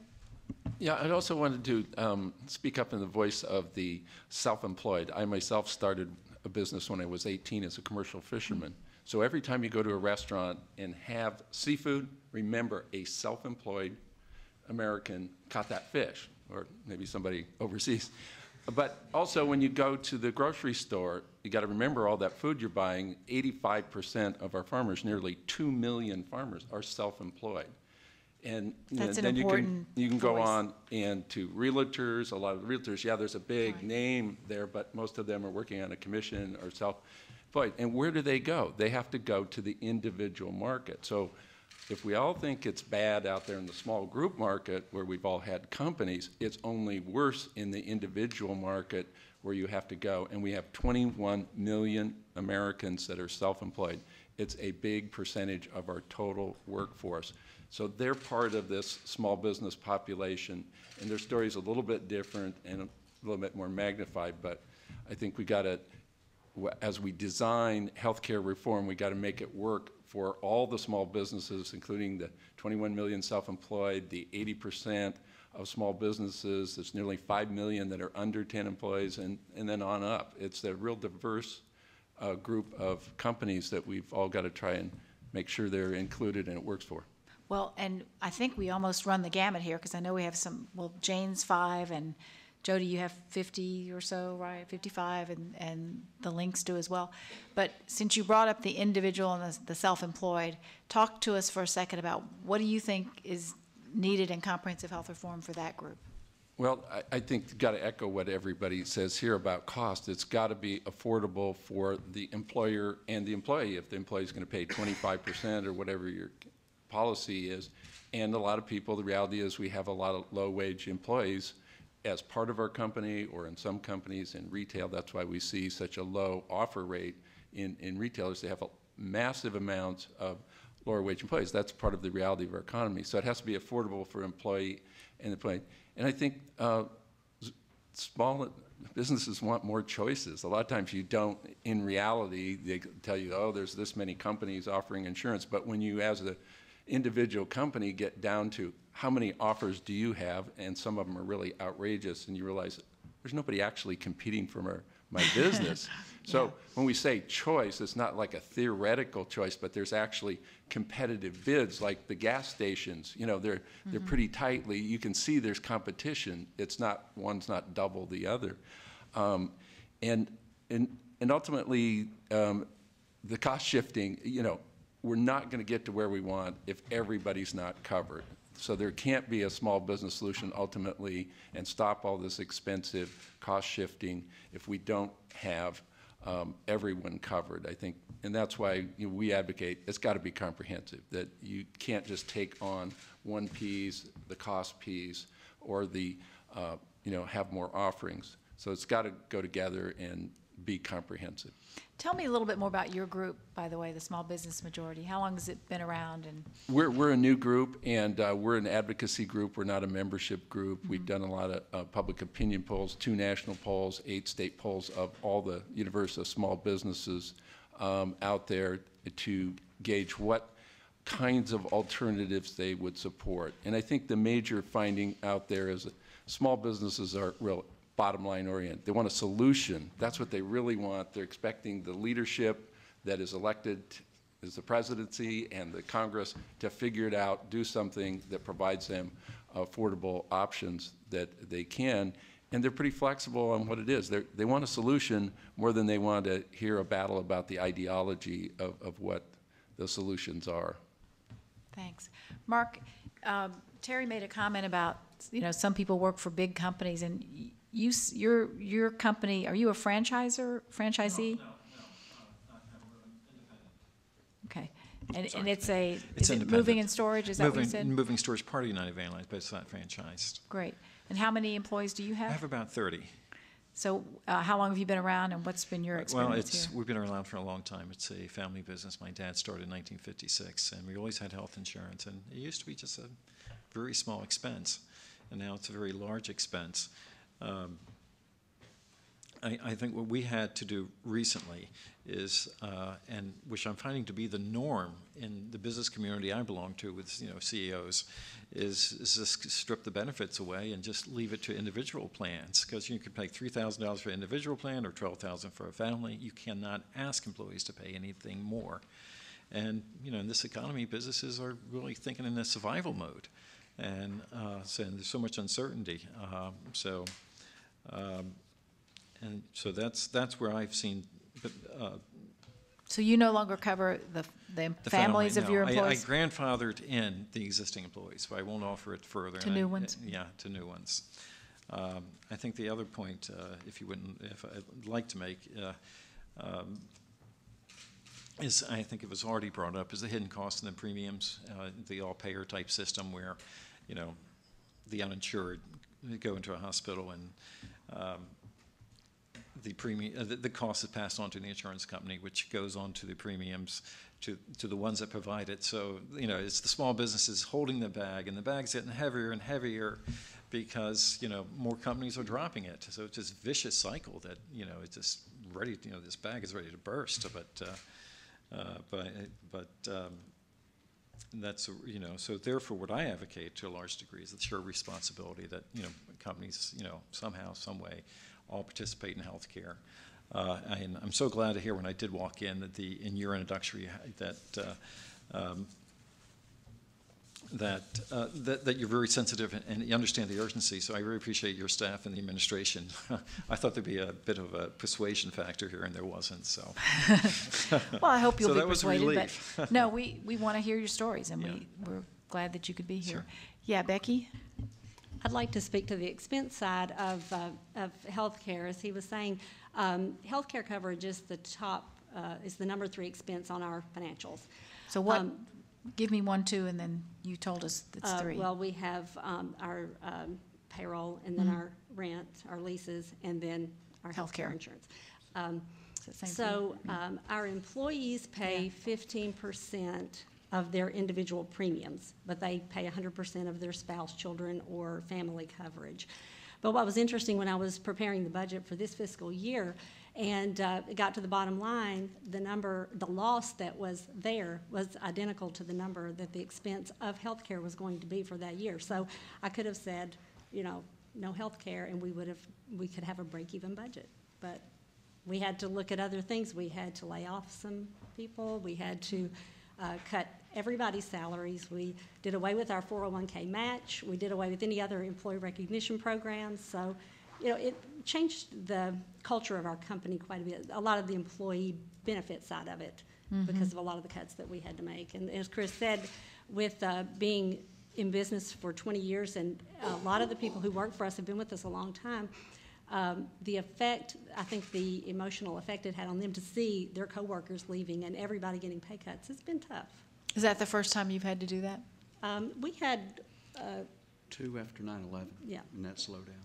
[SPEAKER 12] Yeah, I also wanted to um, speak up in the voice of the self-employed. I myself started a business when I was 18 as a commercial fisherman. So every time you go to a restaurant and have seafood, remember a self-employed American caught that fish, or maybe somebody overseas. But also, when you go to the grocery store, you got to remember all that food you're buying. 85% of our farmers, nearly 2 million farmers, are self employed. And you know,
[SPEAKER 4] an
[SPEAKER 12] then you can, you can go
[SPEAKER 4] voice.
[SPEAKER 12] on and to realtors, a lot of realtors, yeah, there's a big name there, but most of them are working on a commission or self employed. And where do they go? They have to go to the individual market. So if we all think it's bad out there in the small group market where we've all had companies, it's only worse in the individual market where you have to go. And we have 21 million Americans that are self-employed. It's a big percentage of our total workforce. So they're part of this small business population, and their story is a little bit different and a little bit more magnified, but I think we got to as we design healthcare reform, we got to make it work for all the small businesses, including the 21 million self-employed, the 80% of small businesses, there's nearly 5 million that are under 10 employees, and, and then on up. It's a real diverse uh, group of companies that we've all got to try and make sure they're included and it works for.
[SPEAKER 4] Well, and I think we almost run the gamut here, because I know we have some, well, Jane's five, and Jody, you have 50 or so, right? 55, and, and the links do as well. But since you brought up the individual and the, the self-employed, talk to us for a second about what do you think is needed in comprehensive health reform for that group?
[SPEAKER 12] Well, I, I think you've got to echo what everybody says here about cost. It's got to be affordable for the employer and the employee. If the employee is going to pay 25% or whatever your policy is, and a lot of people, the reality is we have a lot of low-wage employees as part of our company or in some companies in retail. That's why we see such a low offer rate in, in retailers. They have a massive amounts of lower wage employees. That's part of the reality of our economy. So it has to be affordable for employee and employee. And I think uh, small businesses want more choices. A lot of times you don't, in reality, they tell you, oh, there's this many companies offering insurance. But when you, as an individual company, get down to how many offers do you have, and some of them are really outrageous, and you realize there's nobody actually competing for my, my (laughs) business. So when we say choice, it's not like a theoretical choice, but there's actually competitive bids, like the gas stations. You know, they're they're
[SPEAKER 22] Mhm.
[SPEAKER 12] pretty tightly. You can see there's competition. It's not one's not double the other, um, and and and ultimately um, the cost shifting. You know, we're not going to get to where we want if everybody's not covered. So there can't be a small business solution ultimately and stop all this expensive cost shifting if we don't have um, everyone covered. I think, and that's why you know, we advocate it's got to be comprehensive. That you can't just take on one piece, the cost piece, or the uh, you know have more offerings. So it's got to go together and be comprehensive.
[SPEAKER 4] Tell me a little bit more about your group, by the way, the Small Business Majority. How long has it been around, and
[SPEAKER 12] We're, we're a new group, and uh, we're an advocacy group. We're not a membership group. We've done a lot of uh, public opinion polls, two national polls, eight state polls of all the universe of small businesses um, out there to gauge what kinds of alternatives they would support. And I think the major finding out there is that small businesses are real bottom line oriented. They want a solution. That's what they really want. They're expecting the leadership that is elected is the presidency and the Congress to figure it out, do something that provides them affordable options that they can. And they're pretty flexible on what it is. They want a solution more than they want to hear a battle about the ideology of, of what the solutions are.
[SPEAKER 4] Thanks. Mark, um, Terry made a comment about, you know, some people work for big companies, and you, your, your company, are you a franchiser, franchisee? Okay, and, and it's a,
[SPEAKER 11] It's
[SPEAKER 4] it moving and storage, is that what you
[SPEAKER 11] Moving-
[SPEAKER 4] said?
[SPEAKER 11] Moving storage, part of United Van Lines, but it's not franchised.
[SPEAKER 4] Great, and how many employees do you have?
[SPEAKER 11] I
[SPEAKER 4] have?
[SPEAKER 11] about 30.
[SPEAKER 4] So, uh, how long have you been around, and what's been your experience?
[SPEAKER 11] Well, it's,
[SPEAKER 4] here?
[SPEAKER 11] we've been around for a long time. It's a family business. My dad started in 1956, and we always had health insurance. And it used to be just a very small expense, and now it's a very large expense. Um, I, I think what we had to do recently is, uh, and which I'm finding to be the norm in the business community I belong to with you know CEOs, is, is just strip the benefits away and just leave it to individual plans because you can pay three thousand dollars for an individual plan or twelve thousand for a family. You cannot ask employees to pay anything more. And you know, in this economy, businesses are really thinking in a survival mode, and uh, so and there's so much uncertainty. Um, so. Um, and so that's, that's where I've seen, but, uh,
[SPEAKER 4] So you no longer cover the, the
[SPEAKER 11] the
[SPEAKER 4] families
[SPEAKER 11] family,
[SPEAKER 4] of your
[SPEAKER 11] no. I-
[SPEAKER 4] employees?
[SPEAKER 11] I grandfathered in the existing employees, but I won't offer it further.
[SPEAKER 4] To
[SPEAKER 11] and I-
[SPEAKER 4] new ones?
[SPEAKER 11] Yeah, to new ones. Um, I think the other point, uh, if you wouldn't, if I'd like to make, uh, um, is, I think it was already brought up, is the hidden cost and the premiums, uh, the all-payer type system where, you know, the uninsured go into a hospital and um, the premium, uh, the, the cost is passed on to the insurance company, which goes on to the premiums to, to the ones that provide it. So, you know, it's the small businesses holding the bag, and the bag's getting heavier and heavier because, you know, more companies are dropping it. So it's this vicious cycle that, you know, it's just ready, you know, this bag is ready to burst. But, uh, uh, but, but um, that's, you know, so therefore what I advocate to a large degree is the shared responsibility that, you know, companies, you know, somehow, some way, all participate in healthcare. Uh, and I'm so glad to hear when I did walk in that the, in your introductory, that, uh, um, that, uh, that, that you're very sensitive and, and you understand the urgency. So I really appreciate your staff and the administration. (laughs) I thought there'd be a bit of a persuasion factor here, and there wasn't. So. (laughs)
[SPEAKER 4] Well, I hope you'll (laughs)
[SPEAKER 11] so
[SPEAKER 4] be
[SPEAKER 11] that was a
[SPEAKER 4] persuaded,
[SPEAKER 11] relief.
[SPEAKER 4] but, no, we, we want to hear your stories, and we, we're glad that you could be here.
[SPEAKER 11] Sure.
[SPEAKER 4] Yeah, Becky?
[SPEAKER 17] I'd like to speak to the expense side of, uh, of healthcare. As he was saying, um, healthcare coverage is the top, uh, is the number three expense on our financials.
[SPEAKER 4] So what,
[SPEAKER 17] Um,
[SPEAKER 4] give me one, two, and then you told us it's
[SPEAKER 17] Uh,
[SPEAKER 4] three.
[SPEAKER 17] Well, we have um, our um, payroll, and then
[SPEAKER 4] Mhm.
[SPEAKER 17] our rent, our leases, and then our healthcare
[SPEAKER 4] Healthcare.
[SPEAKER 17] insurance. Um,
[SPEAKER 4] Is it same
[SPEAKER 17] So
[SPEAKER 4] thing?
[SPEAKER 17] um, our employees pay fifteen percent of their individual premiums, but they pay hundred percent of their spouse, children, or family coverage. But what was interesting when I was preparing the budget for this fiscal year, and uh, it got to the bottom line, the number, the loss that was there was identical to the number that the expense of healthcare was going to be for that year. So I could have said, you know, no healthcare, and we would have, we could have a break-even budget. But we had to look at other things. We had to lay off some people. We had to uh, cut everybody's salaries. We did away with our 401K match. We did away with any other employee recognition programs. So, you know, it changed the culture of our company quite a bit. A lot of the employee benefit side of it
[SPEAKER 4] Mhm.
[SPEAKER 17] because of a lot of the cuts that we had to make. And as Chris said, with uh, being in business for 20 years, and a lot of the people who work for us have been with us a long time, um, the effect, I think the emotional effect it had on them to see their coworkers leaving and everybody getting pay cuts, it's been tough.
[SPEAKER 4] Is that the first time you've had to do that?
[SPEAKER 17] Um, we had, uh,
[SPEAKER 16] Two after 9/11.
[SPEAKER 17] Yeah.
[SPEAKER 16] And that slowdown.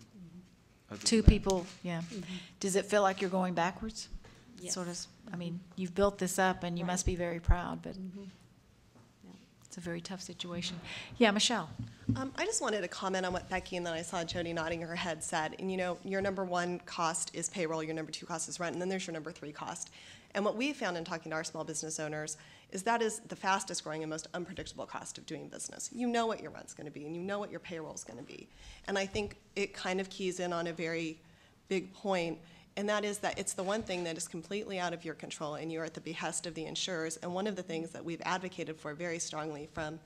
[SPEAKER 16] Other
[SPEAKER 4] Two
[SPEAKER 16] than that-
[SPEAKER 4] people, yeah.
[SPEAKER 17] Mhm.
[SPEAKER 4] Does it feel like you're going backwards? Sort of, I mean, you've built this up and you must be very proud, but it's a very tough situation. Yeah, Michelle?
[SPEAKER 9] Um, I just wanted to comment on what Becky and then I saw Jody nodding her head said. And you know, your number one cost is payroll, your number two cost is rent, and then there's your number three cost. And what we found in talking to our small business owners is that is the fastest growing and most unpredictable cost of doing business. You know what your rent's going to be, and you know what your payroll's going to be. And I think it kind of keys in on a very big point, and that is that it's the one thing that is completely out of your control, and you're at the behest of the insurers. And one of the things that we've advocated for very strongly from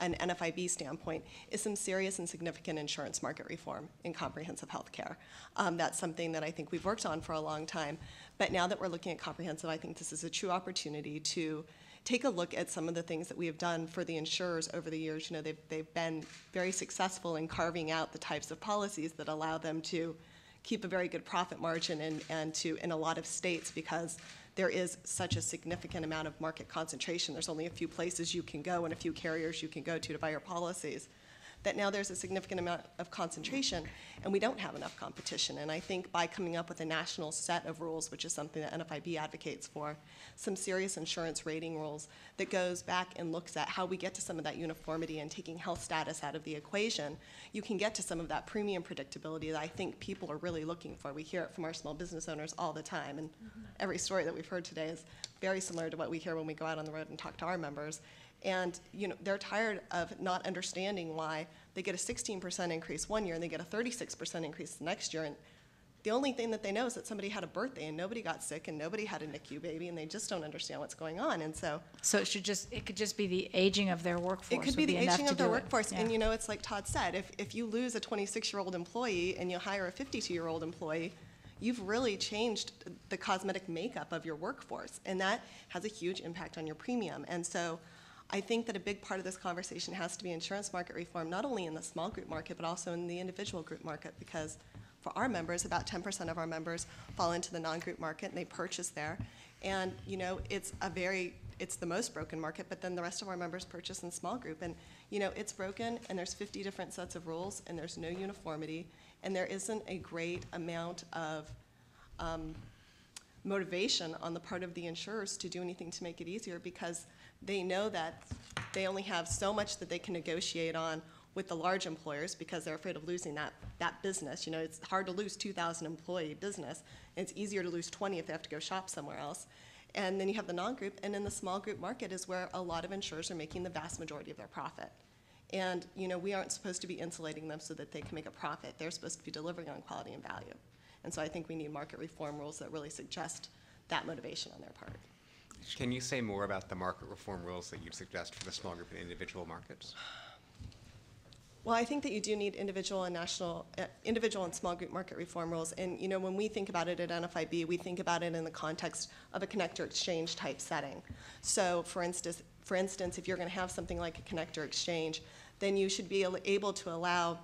[SPEAKER 9] an NFIB standpoint is some serious and significant insurance market reform in comprehensive health care. Um, that's something that I think we've worked on for a long time. But now that we're looking at comprehensive, I think this is a true opportunity to take a look at some of the things that we have done for the insurers over the years. You know, they've, they've been very successful in carving out the types of policies that allow them to keep a very good profit margin and, and to, in a lot of states, because there is such a significant amount of market concentration. There's only a few places you can go and a few carriers you can go to to buy your policies that now there's a significant amount of concentration and we don't have enough competition. And I think by coming up with a national set of rules, which is something that NFIB advocates for, some serious insurance rating rules that goes back and looks at how we get to some of that uniformity and taking health status out of the equation, you can get to some of that premium predictability that I think people are really looking for. We hear it from our small business owners all the time, and mm-hmm. every story that we've heard today is very similar to what we hear when we go out on the road and talk to our members. And you know, they're tired of not understanding why they get a 16% increase one year and they get a 36% increase the next year. And the only thing that they know is that somebody had a birthday and nobody got sick and nobody had a NICU baby and they just don't understand what's going on. And so
[SPEAKER 4] So it should just, it could just be the aging of their workforce
[SPEAKER 9] it could be the aging of their workforce. And you know, it's like Todd said, if, if you lose a 26-year-old employee and you hire a 52-year-old employee, you've really changed the cosmetic makeup of your workforce. And that has a huge impact on your premium. And so I think that a big part of this conversation has to be insurance market reform, not only in the small group market, but also in the individual group market, because for our members, about 10% of our members fall into the non-group market and they purchase there. And, you know, it's a very, it's the most broken market, but then the rest of our members purchase in small group. And, you know, it's broken and there's 50 different sets of rules and there's no uniformity and there isn't a great amount of um, motivation on the part of the insurers to do anything to make it easier because they know that they only have so much that they can negotiate on with the large employers because they're afraid of losing that, that business. You know, it's hard to lose 2,000 employee business. It's easier to lose 20 if they have to go shop somewhere else. And then you have the non-group, and in the small group market is where a lot of insurers are making the vast majority of their profit. And you know, we aren't supposed to be insulating them so that they can make a profit. They're supposed to be delivering on quality and value. And so I think we need market reform rules that really suggest that motivation on their part.
[SPEAKER 22] Can you say more about the market reform rules that you'd suggest for the small group and individual markets?
[SPEAKER 9] Well, I think that you do need individual and national, uh, individual and small group market reform rules. And you know, when we think about it at NFIB, we think about it in the context of a connector exchange type setting. So, for instance, for instance, if you're going to have something like a connector exchange, then you should be able to allow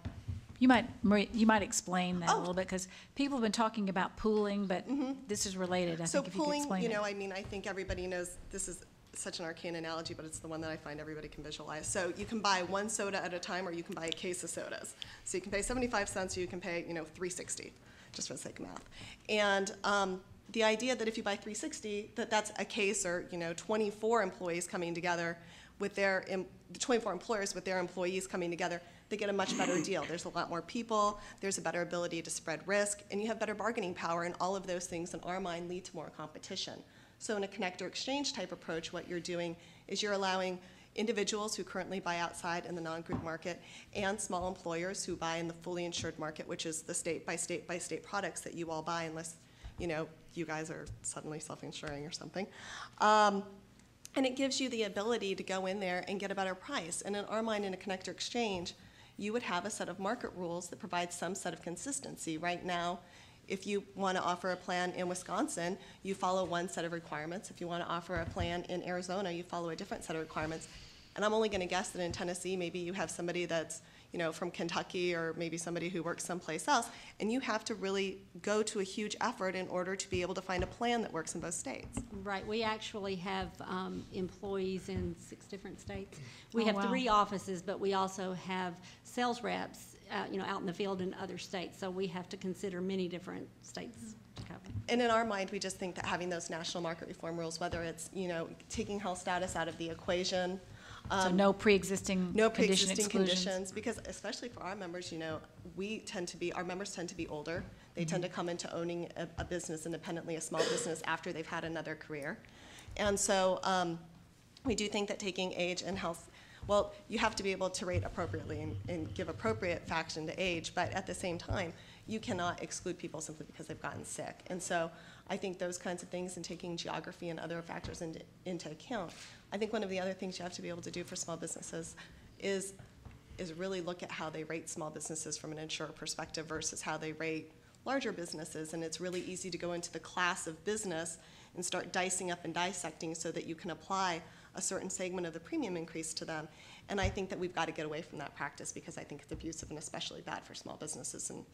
[SPEAKER 4] You might, Marie, you might explain that a little bit, because people have been talking about pooling, but this is related. I
[SPEAKER 9] So
[SPEAKER 4] think if you could
[SPEAKER 9] pooling,
[SPEAKER 4] explain
[SPEAKER 9] you
[SPEAKER 4] it.
[SPEAKER 9] know, I mean, I think everybody knows, this is such an arcane analogy, but it's the one that I find everybody can visualize. So you can buy one soda at a time, or you can buy a case of sodas. So you can pay 75 cents, or you can pay, you know, 360, just for the sake of math. And um, the idea that if you buy 360, that that's a case, or, you know, 24 employees coming together with their, em- the 24 employers with their employees coming together, they get a much better deal. There's a lot more people, there's a better ability to spread risk, and you have better bargaining power, and all of those things, in our mind, lead to more competition. So in a connector exchange type approach, what you're doing is you're allowing individuals who currently buy outside in the non-group market and small employers who buy in the fully insured market, which is the state by state by state products that you all buy unless, you know, you guys are suddenly self-insuring or something. Um, and it gives you the ability to go in there and get a better price. And in our mind, in a connector exchange, you would have a set of market rules that provide some set of consistency. Right now, if you want to offer a plan in Wisconsin, you follow one set of requirements. If you want to offer a plan in Arizona, you follow a different set of requirements. And I'm only going to guess that in Tennessee, maybe you have somebody that's, you know, from Kentucky or maybe somebody who works someplace else, and you have to really go to a huge effort in order to be able to find a plan that works in both states.
[SPEAKER 17] Right, we actually have um, employees in six different states. We
[SPEAKER 9] Oh,
[SPEAKER 17] have
[SPEAKER 9] wow.
[SPEAKER 17] three offices, but we also have sales reps, uh, you know, out in the field in other states. So we have to consider many different states to cover.
[SPEAKER 9] And in our mind, we just think that having those national market reform rules, whether it's, you know, taking health status out of the equation.
[SPEAKER 4] So
[SPEAKER 9] um,
[SPEAKER 4] no pre-existing
[SPEAKER 9] No
[SPEAKER 4] condition
[SPEAKER 9] pre-existing
[SPEAKER 4] exclusions.
[SPEAKER 9] conditions, because especially for our members, you know, we tend to be, our members tend to be older. They tend to come into owning a, a business independently, a small business, after they've had another career. And so, um, we do think that taking age and health, well, you have to be able to rate appropriately and, and give appropriate faction to age, but at the same time, you cannot exclude people simply because they've gotten sick. And so I think those kinds of things and taking geography and other factors into, into account. I think one of the other things you have to be able to do for small businesses is, is really look at how they rate small businesses from an insurer perspective versus how they rate larger businesses. And it's really easy to go into the class of business and start dicing up and dissecting so that you can apply a certain segment of the premium increase to them. And I think that we've got to get away from that practice because I think it's abusive and especially bad for small businesses and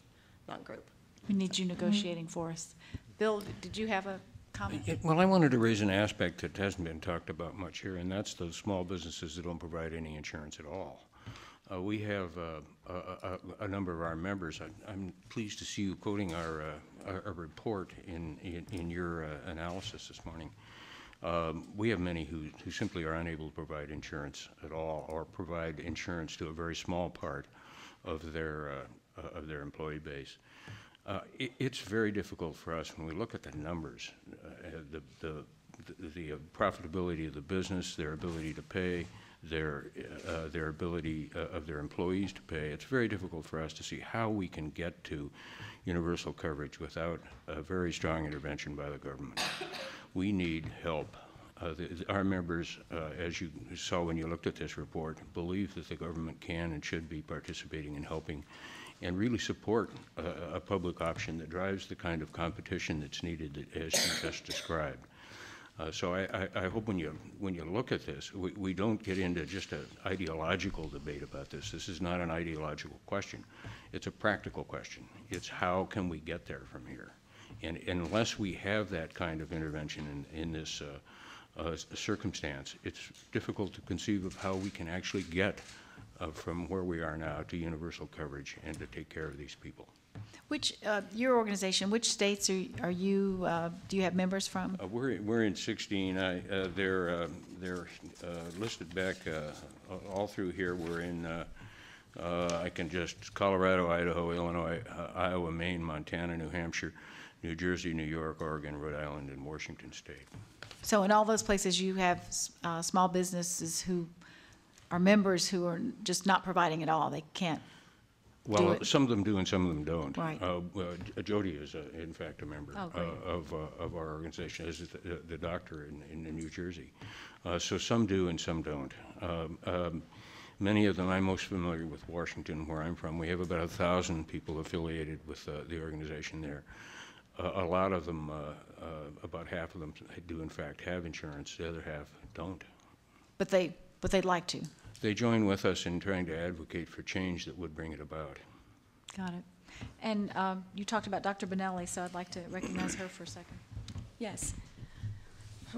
[SPEAKER 9] non-group.
[SPEAKER 4] We need you negotiating for us. Bill, did you have a comment?
[SPEAKER 14] Yeah, Well, I wanted to raise an aspect that hasn't been talked about much here, and that's those small businesses that don't provide any insurance at all. Uh, We have uh, a, a, a number of our members, I- I'm pleased to see you quoting our, uh, our- our report in, in, in your uh, analysis this morning. Um, We have many who, who simply are unable to provide insurance at all, or provide insurance to a very small part of their, uh, uh, of their employee base. Uh, it, it's very difficult for us when we look at the numbers, uh, the, the, the profitability of the business, their ability to pay, their, uh, their ability uh, of their employees to pay. It's very difficult for us to see how we can get to universal coverage without a very strong intervention by the government. We need help. Uh, the, our members, uh, as you saw when you looked at this report, believe that the government can and should be participating in helping and really support a, a public option that drives the kind of competition that's needed that- as you just described. Uh, so I, I, I hope when you, when you look at this, we, we don't get into just an ideological debate about this. This is not an ideological question. It's a practical question. It's how can we get there from here? And unless we have that kind of intervention in, in this uh, uh, circumstance, it's difficult to conceive of how we can actually get uh, from where we are now to universal coverage and to take care of these people.
[SPEAKER 4] Which, uh, your organization, which states are, are you, uh, do you have members from?
[SPEAKER 14] Uh, We're, we're in 16. I, uh, they're, uh, they're uh, listed back uh, all through here. We're in, uh, uh, I can just, Colorado, Idaho, Illinois, uh, Iowa, Maine, Montana, New Hampshire, New Jersey, New York, Oregon, Rhode Island, and Washington State.
[SPEAKER 4] So in all those places, you have uh, small businesses who are members who are just not providing at all. They can't
[SPEAKER 14] Well,
[SPEAKER 4] it.
[SPEAKER 14] some of them do and some of them don't.
[SPEAKER 4] Right.
[SPEAKER 14] Uh, uh, Jody is, uh, in fact, a member
[SPEAKER 4] Oh,
[SPEAKER 14] uh, of, uh, of our organization, as the, the doctor in, in New Jersey. Uh, So some do and some don't. Um, um, Many of them, I'm most familiar with Washington, where I'm from. We have about a thousand people affiliated with uh, the organization there. Uh, A lot of them, uh, uh, about half of them do in fact have insurance, the other half don't.
[SPEAKER 4] But they, but they'd like to.
[SPEAKER 14] They join with us in trying to advocate for change that would bring it about.
[SPEAKER 4] Got it. And um, you talked about Dr. Benelli, so I'd like to recognize her for a second.
[SPEAKER 2] Yes.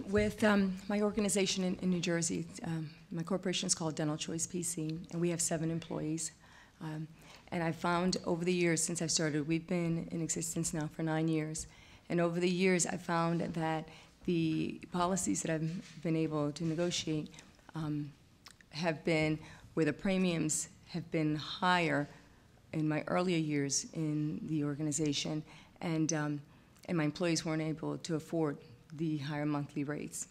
[SPEAKER 2] With um, my organization in, in New Jersey, um, my corporation is called Dental Choice PC, and we have seven employees. Um, and I found over the years since I've started, we've been in existence now for nine years. And over the years, I found that the policies that I've been able to negotiate um, have been where the premiums have been higher in my earlier years in the organization, and, um, and my employees weren't able to afford the higher monthly rates.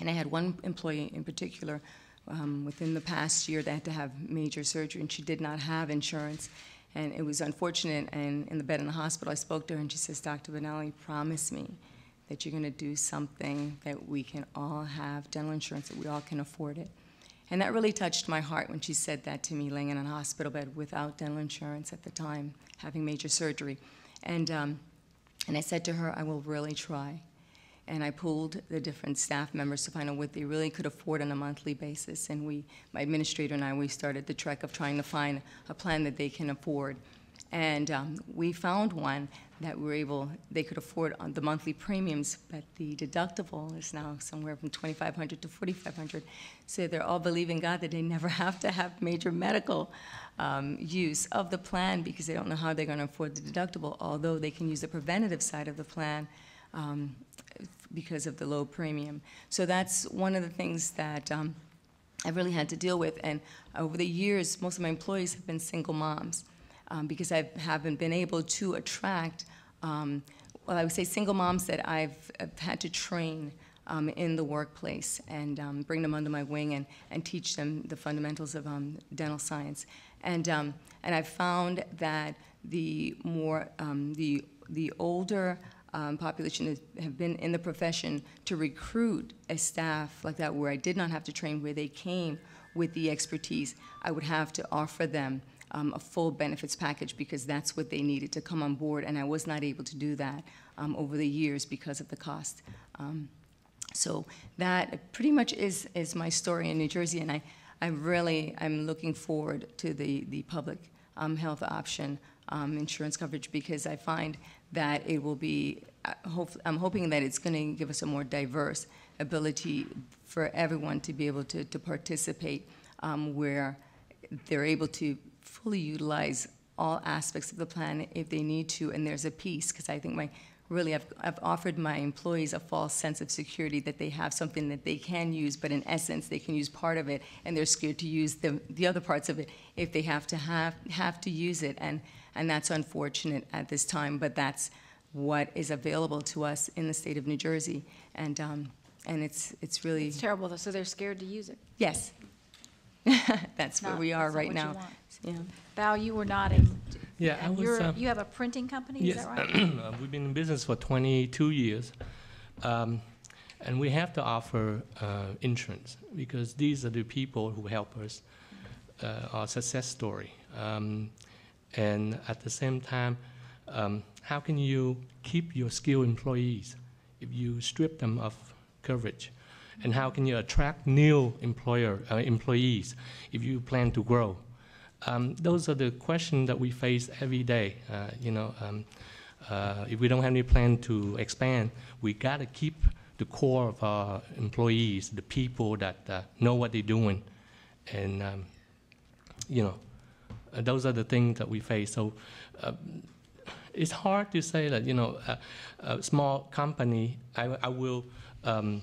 [SPEAKER 2] And I had one employee in particular um, within the past year that had to have major surgery, and she did not have insurance. And it was unfortunate, and in the bed in the hospital, I spoke to her, and she says, Dr. Benelli, promise me that you're going to do something that we can all have dental insurance, that we all can afford it. And that really touched my heart when she said that to me, laying in a hospital bed without dental insurance at the time, having major surgery. And, um, and I said to her, I will really try. And I pulled the different staff members to find out what they really could afford on a monthly basis. And we, my administrator and I, we started the trek of trying to find a plan that they can afford. And um, we found one that we were able, they could afford on the monthly premiums, but the deductible is now somewhere from 2,500 to 4,500. So they're all believing God that they never (laughs) have to have major medical um, use of the plan because they don't know how they're going to afford the deductible, although they can use the preventative side of the plan um, because of the low premium. So that's one of the things that um, I've really had to deal with. And over the years, most of my employees have been single moms um, because I haven't been able to attract, um, well, I would say single moms that I've, I've had to train um, in the workplace and um, bring them under my wing and, and teach them the fundamentals of um, dental science. And, um, and I've found that the more, the, the older population has, have been in the profession to recruit a staff like that where I did not have to train, where they came with the expertise, I would have to offer them um, a full benefits package because that's what they needed to come on board, and I was not able to do that um, over the years because of the cost. Um, so that pretty much is, is my story in New Jersey, and I, I really I'm looking forward to the, the public um, health option um, insurance coverage because I find that it will be, uh, I'm hoping that it's going to give us a more diverse ability for everyone to be able to, to participate um, where they're able to fully utilize all aspects of the plan if they need to, and there's a piece, because I think my, really, I've, I've offered my employees a false sense of security that they have something that they can use, but in essence, they can use part of it, and they're scared to use the, the other parts of it if they have to have, have to use it, and, and that's unfortunate at this time, but that's what is available to us in the state of New Jersey, and, um, and it's, it's really.
[SPEAKER 4] It's terrible, though, so they're scared to use it.
[SPEAKER 2] Yes. (laughs) That's where
[SPEAKER 4] Not-
[SPEAKER 2] we are
[SPEAKER 4] that's not
[SPEAKER 2] right
[SPEAKER 4] what you
[SPEAKER 2] now.
[SPEAKER 4] want.
[SPEAKER 2] Yeah.
[SPEAKER 4] Val, you were nodding.
[SPEAKER 6] Yeah, I
[SPEAKER 4] And
[SPEAKER 6] was,
[SPEAKER 4] you're-
[SPEAKER 6] uh,
[SPEAKER 4] You have a printing company, is
[SPEAKER 6] Yes,
[SPEAKER 4] that (clears throat) right?
[SPEAKER 6] uh, we've been in business for 22 years, um, and we have to offer uh, insurance because these are the people who help us, uh, our success story. Um, and at the same time, um, how can you keep your skilled employees if you strip them of coverage? And how can you attract new employer uh, employees if you plan to grow? Um, those are the questions that we face every day. Uh, you know, um, uh, if we don't have any plan to expand, we got to keep the core of our employees, the people that uh, know what they're doing, and um, you know, uh, those are the things that we face. So. Uh, it's hard to say that you know a, a small company. I, I will um,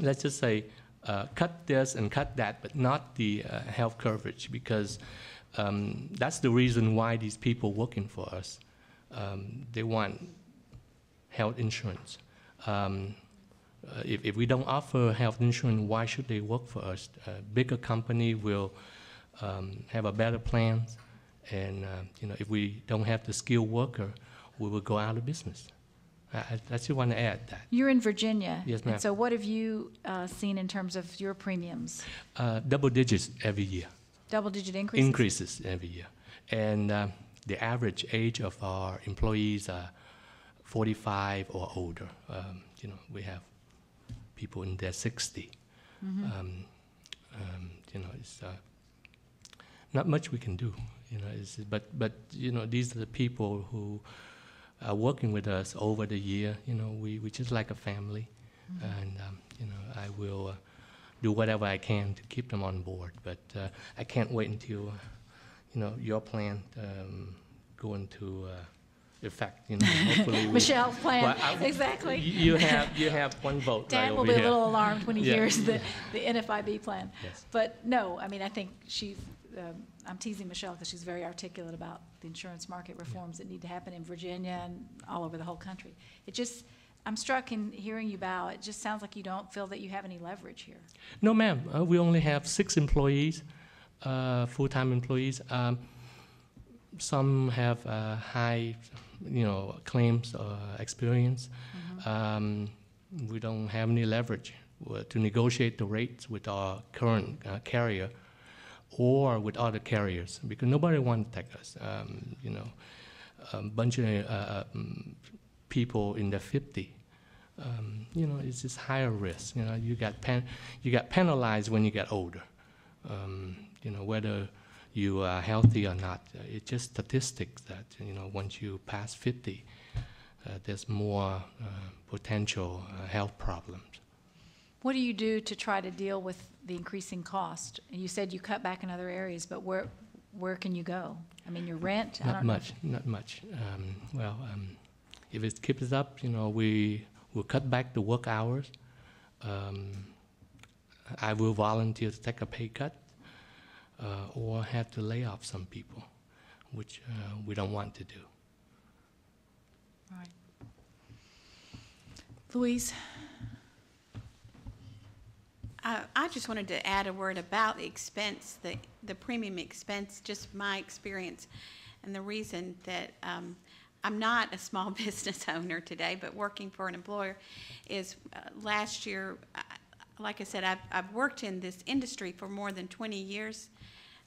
[SPEAKER 6] let's just say, uh, cut this and cut that, but not the uh, health coverage, because um, that's the reason why these people working for us. Um, they want health insurance. Um, uh, if, if we don't offer health insurance, why should they work for us? A bigger company will um, have a better plan, and uh, you know, if we don't have the skilled worker, we will go out of business. I, I just want to add that.
[SPEAKER 4] You're in Virginia.
[SPEAKER 6] Yes,
[SPEAKER 4] And
[SPEAKER 6] ma'am.
[SPEAKER 4] so what have you uh, seen in terms of your premiums?
[SPEAKER 6] Uh, double digits every year.
[SPEAKER 4] Double-digit increases?
[SPEAKER 6] Increases every year. And uh, the average age of our employees are 45 or older. Um, you know, we have people in their 60.
[SPEAKER 4] Mhm.
[SPEAKER 6] Um, um, you know, it's uh, not much we can do. You know, but but you know, these are the people who are working with us over the year. You know, we we just like a family,
[SPEAKER 4] Mhm.
[SPEAKER 6] and um, you know, I will uh, do whatever I can to keep them on board. But uh, I can't wait until uh, you know your plan um, go into uh, effect. You know, hopefully (laughs) we-
[SPEAKER 4] Michelle's plan,
[SPEAKER 6] Well, I-
[SPEAKER 4] exactly.
[SPEAKER 6] You have you have one vote
[SPEAKER 4] Dan
[SPEAKER 6] right
[SPEAKER 4] will be a little alarmed when he
[SPEAKER 6] Yeah.
[SPEAKER 4] hears the, the NFIB plan.
[SPEAKER 6] Yes.
[SPEAKER 4] But no, I mean, I think she, um, I'm teasing Michelle because she's very articulate about the insurance market reforms that need to happen in Virginia and all over the whole country. It just, I'm struck in hearing you bow, it just sounds like you don't feel that you have any leverage here.
[SPEAKER 6] No, ma'am. Uh, we only have six employees, uh, full-time employees. Um, some have uh, high, you know, claims uh, experience. Um, we don't have any leverage uh, to negotiate the rates with our current uh, carrier or with other carriers because nobody wants to take us. Um, you know, a bunch of uh, um, people in the 50 um, you know, it's just higher risk. You know, you got pen, you got penalized when you get older. Um, you know, whether you are healthy or not, uh, it's just statistics that you know once you pass 50, uh, there's more uh, potential uh, health problems.
[SPEAKER 4] What do you do to try to deal with the increasing cost? And you said you cut back in other areas, but where, where can you go? I mean, your rent?
[SPEAKER 6] Not much, not much. Um, well, um, if it keeps up, you know, we will cut back the work hours. Um, I will volunteer to take a pay cut uh, or have to lay off some people, which uh, we don't want to do.
[SPEAKER 4] Right. Louise?
[SPEAKER 15] I, I just wanted to add a word about the expense, the, the premium expense, just my experience. And the reason that um, I'm not a small (laughs) business owner today, but working for an employer, is uh, last year, I- like I said, I've, I've worked in this industry for more than 20 years,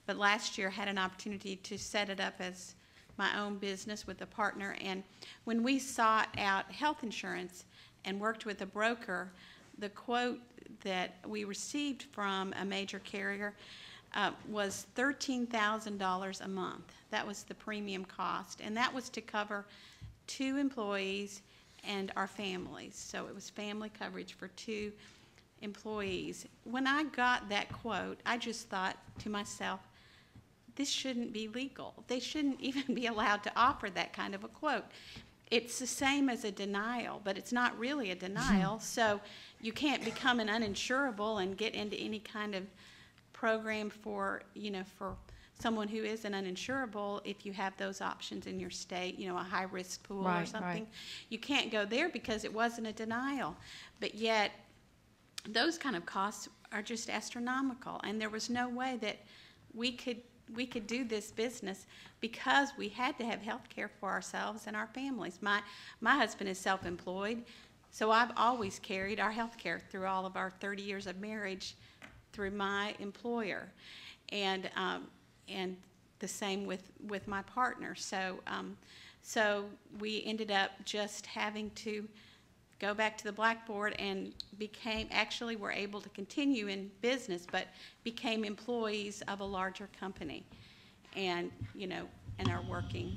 [SPEAKER 15] but last year had an opportunity to set it up as my own business with a partner. And when we sought out health insurance and worked with a broker, the quote that we received from a major carrier uh, was $13,000 a month. That was the premium cost, and that was to cover two employees and our families. So it was family coverage for two employees. When I got that quote, I just thought to myself, this shouldn't be legal. They shouldn't (laughs) even be allowed to offer that kind of a quote. It's the same as a denial, but it's not really a denial. (laughs) so you can't become an uninsurable and get into any kind of program for, you know, for someone who is an uninsurable if you have those options in your state, you know, a high risk pool
[SPEAKER 4] Right,
[SPEAKER 15] or
[SPEAKER 4] right.
[SPEAKER 15] something. You can't go there because it wasn't a denial. But yet, those kind of costs are just astronomical, and there was no way that we could we could do this business because we had to have health care for ourselves and our families. My my husband is self-employed, so I've always carried our health care through all of our 30 years of marriage through my employer, and um, and the same with with my partner. So um, so we ended up just having to go back to the blackboard and became, actually were able to continue in business, but became employees of a larger company. And, you know, and are working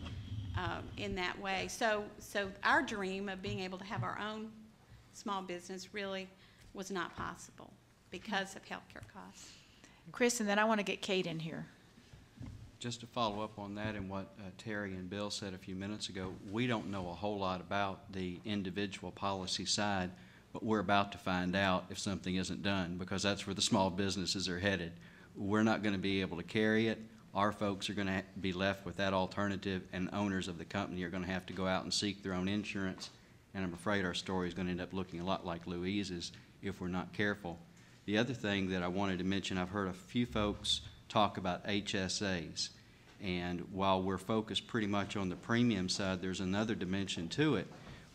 [SPEAKER 15] um, in that way. So, so our dream of being able to have our own small business really was not possible because of healthcare costs.
[SPEAKER 4] Chris, and then I want to get Kate in here.
[SPEAKER 16] Just to follow up on that and what uh, Terry and Bill said a few minutes ago, we don't know a whole lot about the individual policy side, but we're about to find out if something isn't done, because that's where the small businesses are headed. We're not going to be able to carry it. Our folks are going to be left with that alternative, and owners of the company are going to have to go out and seek their own insurance. And I'm afraid our story is going to end up looking a lot like Louise's if we're not careful. The other thing that I wanted to mention, I've heard a few folks talk about HSAs. And while we're focused pretty much on the premium side, there's another dimension to it.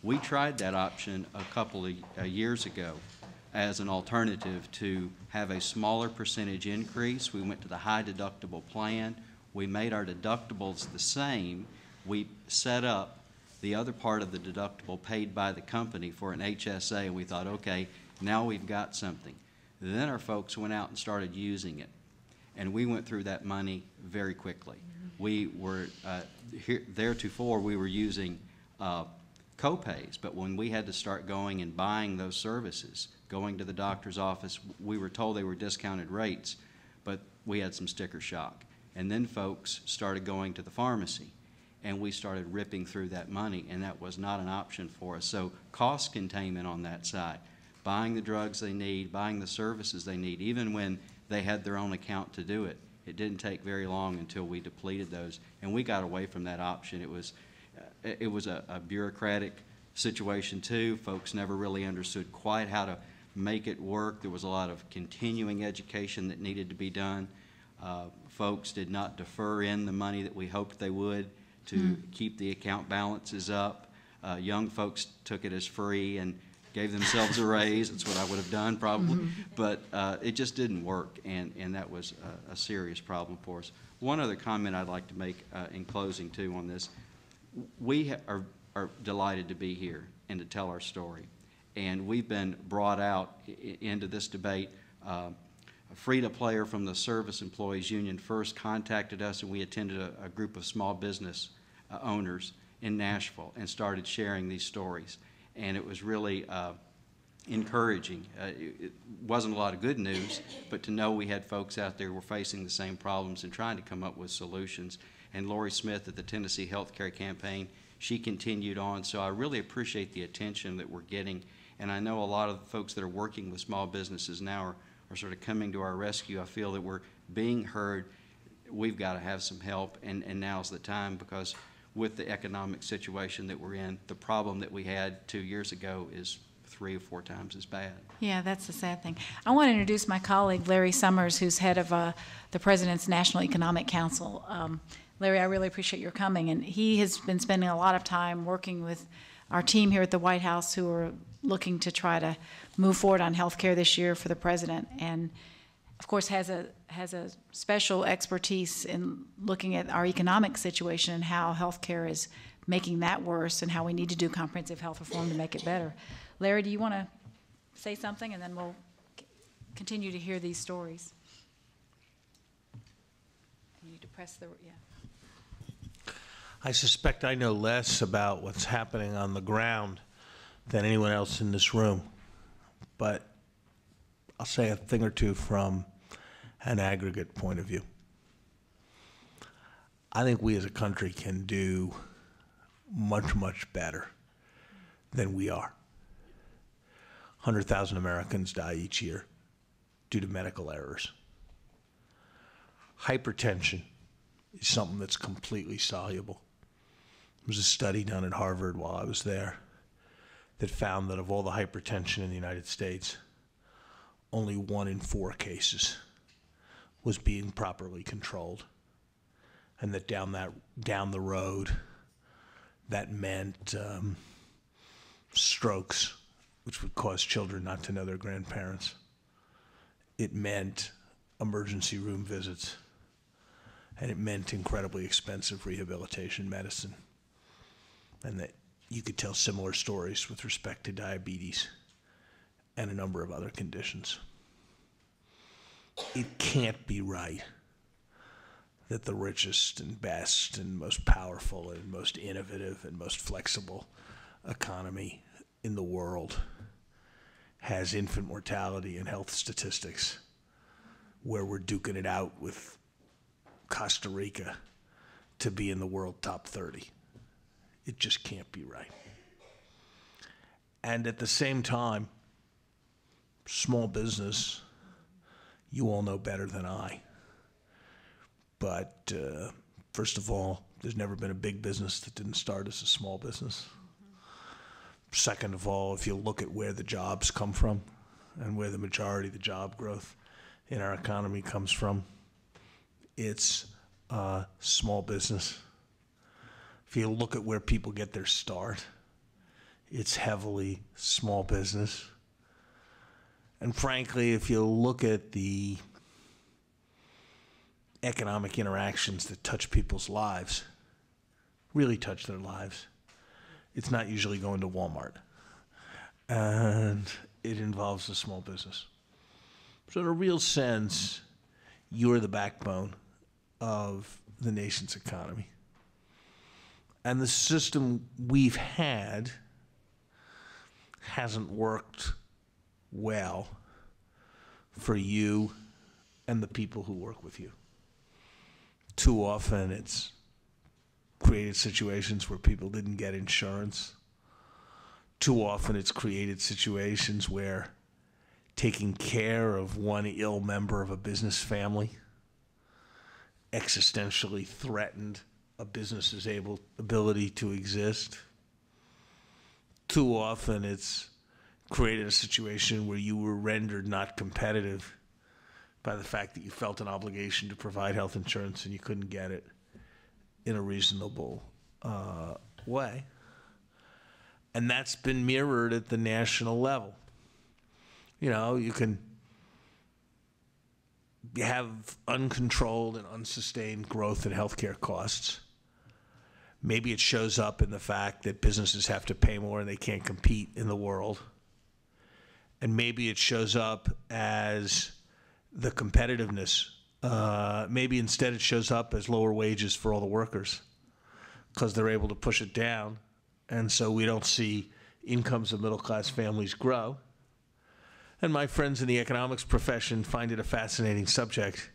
[SPEAKER 16] We tried that option a couple of uh, years ago as an alternative to have a smaller percentage increase. We went to the high deductible plan. We made our deductibles the same. We set up the other part of the deductible paid by the company for an HSA, and we thought, okay, now we've got something. Then our folks went out and started using it and we went through that money very quickly. We were, uh, here, theretofore, we were using uh, co-pays, but when we had to start going and buying those services, going to the doctor's office, we were told they were discounted rates, but we had some sticker shock. And then folks started going to the pharmacy, and we started ripping through that money, and that was not an option for us. So cost containment on that side, buying the drugs they need, buying the services they need, even when they had their own account to do it. It didn't take very long until we depleted those, and we got away from that option. It was, uh, it was a a bureaucratic situation too. Folks never really understood quite how to make it work. There was a lot of continuing education that needed to be done. Uh, Folks did not defer in the money that we hoped they would to
[SPEAKER 4] Hmm.
[SPEAKER 16] keep the account balances up. Uh, Young folks took it as free and gave themselves a raise. That's what I would have done probably.
[SPEAKER 4] Mhm.
[SPEAKER 16] But uh, it just didn't work, and, and that was a, a serious problem for us. One other comment I'd like to make uh, in closing too on this. We ha- are, are delighted to be here and to tell our story. And we've been brought out i- i- into this debate. Uh, Frida Player from the Service Employees Union first contacted us, and we attended a, a group of small business uh, owners in Nashville and started sharing these stories. And it was really uh, encouraging. Uh, It it wasn't a lot of good news, but to know we had folks out there who were facing the same problems and trying to come up with solutions. And Lori Smith at the Tennessee Healthcare Campaign, she continued on. So I really appreciate the attention that we're getting. And I know a lot of the folks that are working with small businesses now are, are sort of coming to our rescue. I feel that we're being heard. We've got to have some help, and, and now's the time because with the economic situation that we're in, the problem that we had two years ago is three or four times as bad.
[SPEAKER 4] Yeah, that's the sad thing. I want to introduce my colleague, Larry Summers, who's head of uh, the President's National Economic Council. Um, Larry, I really appreciate your coming, and he has been spending a lot of time working with our team here at the White House who are looking to try to move forward on health care this year for the president. And of course, has a has a special expertise in looking at our economic situation and how healthcare is making that worse, and how we need to do comprehensive health reform to make it better. Larry, do you want to say something, and then we'll continue to hear these stories. You press the, yeah.
[SPEAKER 23] I suspect I know less about what's happening on the ground than anyone else in this room. But I'll say a thing or two from an aggregate point of view. I think we as a country can do much, much better than we are. 100,000 Americans die each year due to medical errors. Hypertension is something that's completely soluble. There was a study done at Harvard while I was there that found that of all the hypertension in the United States, only one in four cases was being properly controlled. And that down that down the road, that meant um, strokes, which would cause children not to know their grandparents. It meant emergency room visits, and it meant incredibly expensive rehabilitation medicine. And that you could tell similar stories with respect to diabetes and a number of other conditions. It can't be right that the richest and best and most powerful and most innovative and most flexible economy in the world has infant mortality and health statistics where we're duking it out with Costa Rica to be in the world top 30. It just can't be right. And at the same time, small business, you all know better than I. But uh, first of all, there's never been a big business that didn't start as a small business. Second of all, if you look at where the jobs come from and where the majority of the job growth in our economy comes from, it's small business. If you look at where people get their start, it's heavily small business. And frankly, if you look at the economic interactions that touch people's lives, really touch their lives, it's not usually going to Walmart. And it involves a small business. So, in a real sense, you're the backbone of the nation's economy. And the system we've had hasn't worked well for you and the people who work with you. Too often it's created situations where people didn't get insurance. Too often it's created situations where taking care of one ill member of a business family existentially threatened a business's able ability to exist. Too often it's created a situation where you were rendered not competitive by the fact that you felt an obligation to provide health insurance and you couldn't get it in a reasonable uh, way. And that's been mirrored at the national level. You know, you can have uncontrolled and unsustained growth in healthcare costs. Maybe it shows up in the fact that businesses have to pay more and they can't compete in the world. And maybe it shows up as the competitiveness. Uh, maybe instead it shows up as lower wages for all the workers because they're able to push it down. And so we don't see incomes of middle class families grow. And my friends in the economics profession find it a fascinating subject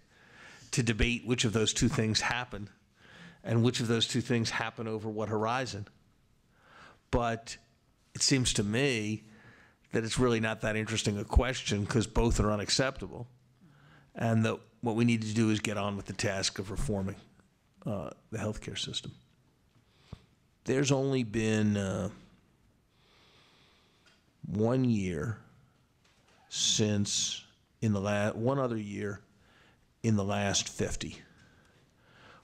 [SPEAKER 23] to debate which of those two things happen and which of those two things happen over what horizon. But it seems to me that it's really not that interesting a question because both are unacceptable. And that what we need to do is get on with the task of reforming uh, the healthcare system. There's only been uh, one year since in the last one other year in the last 50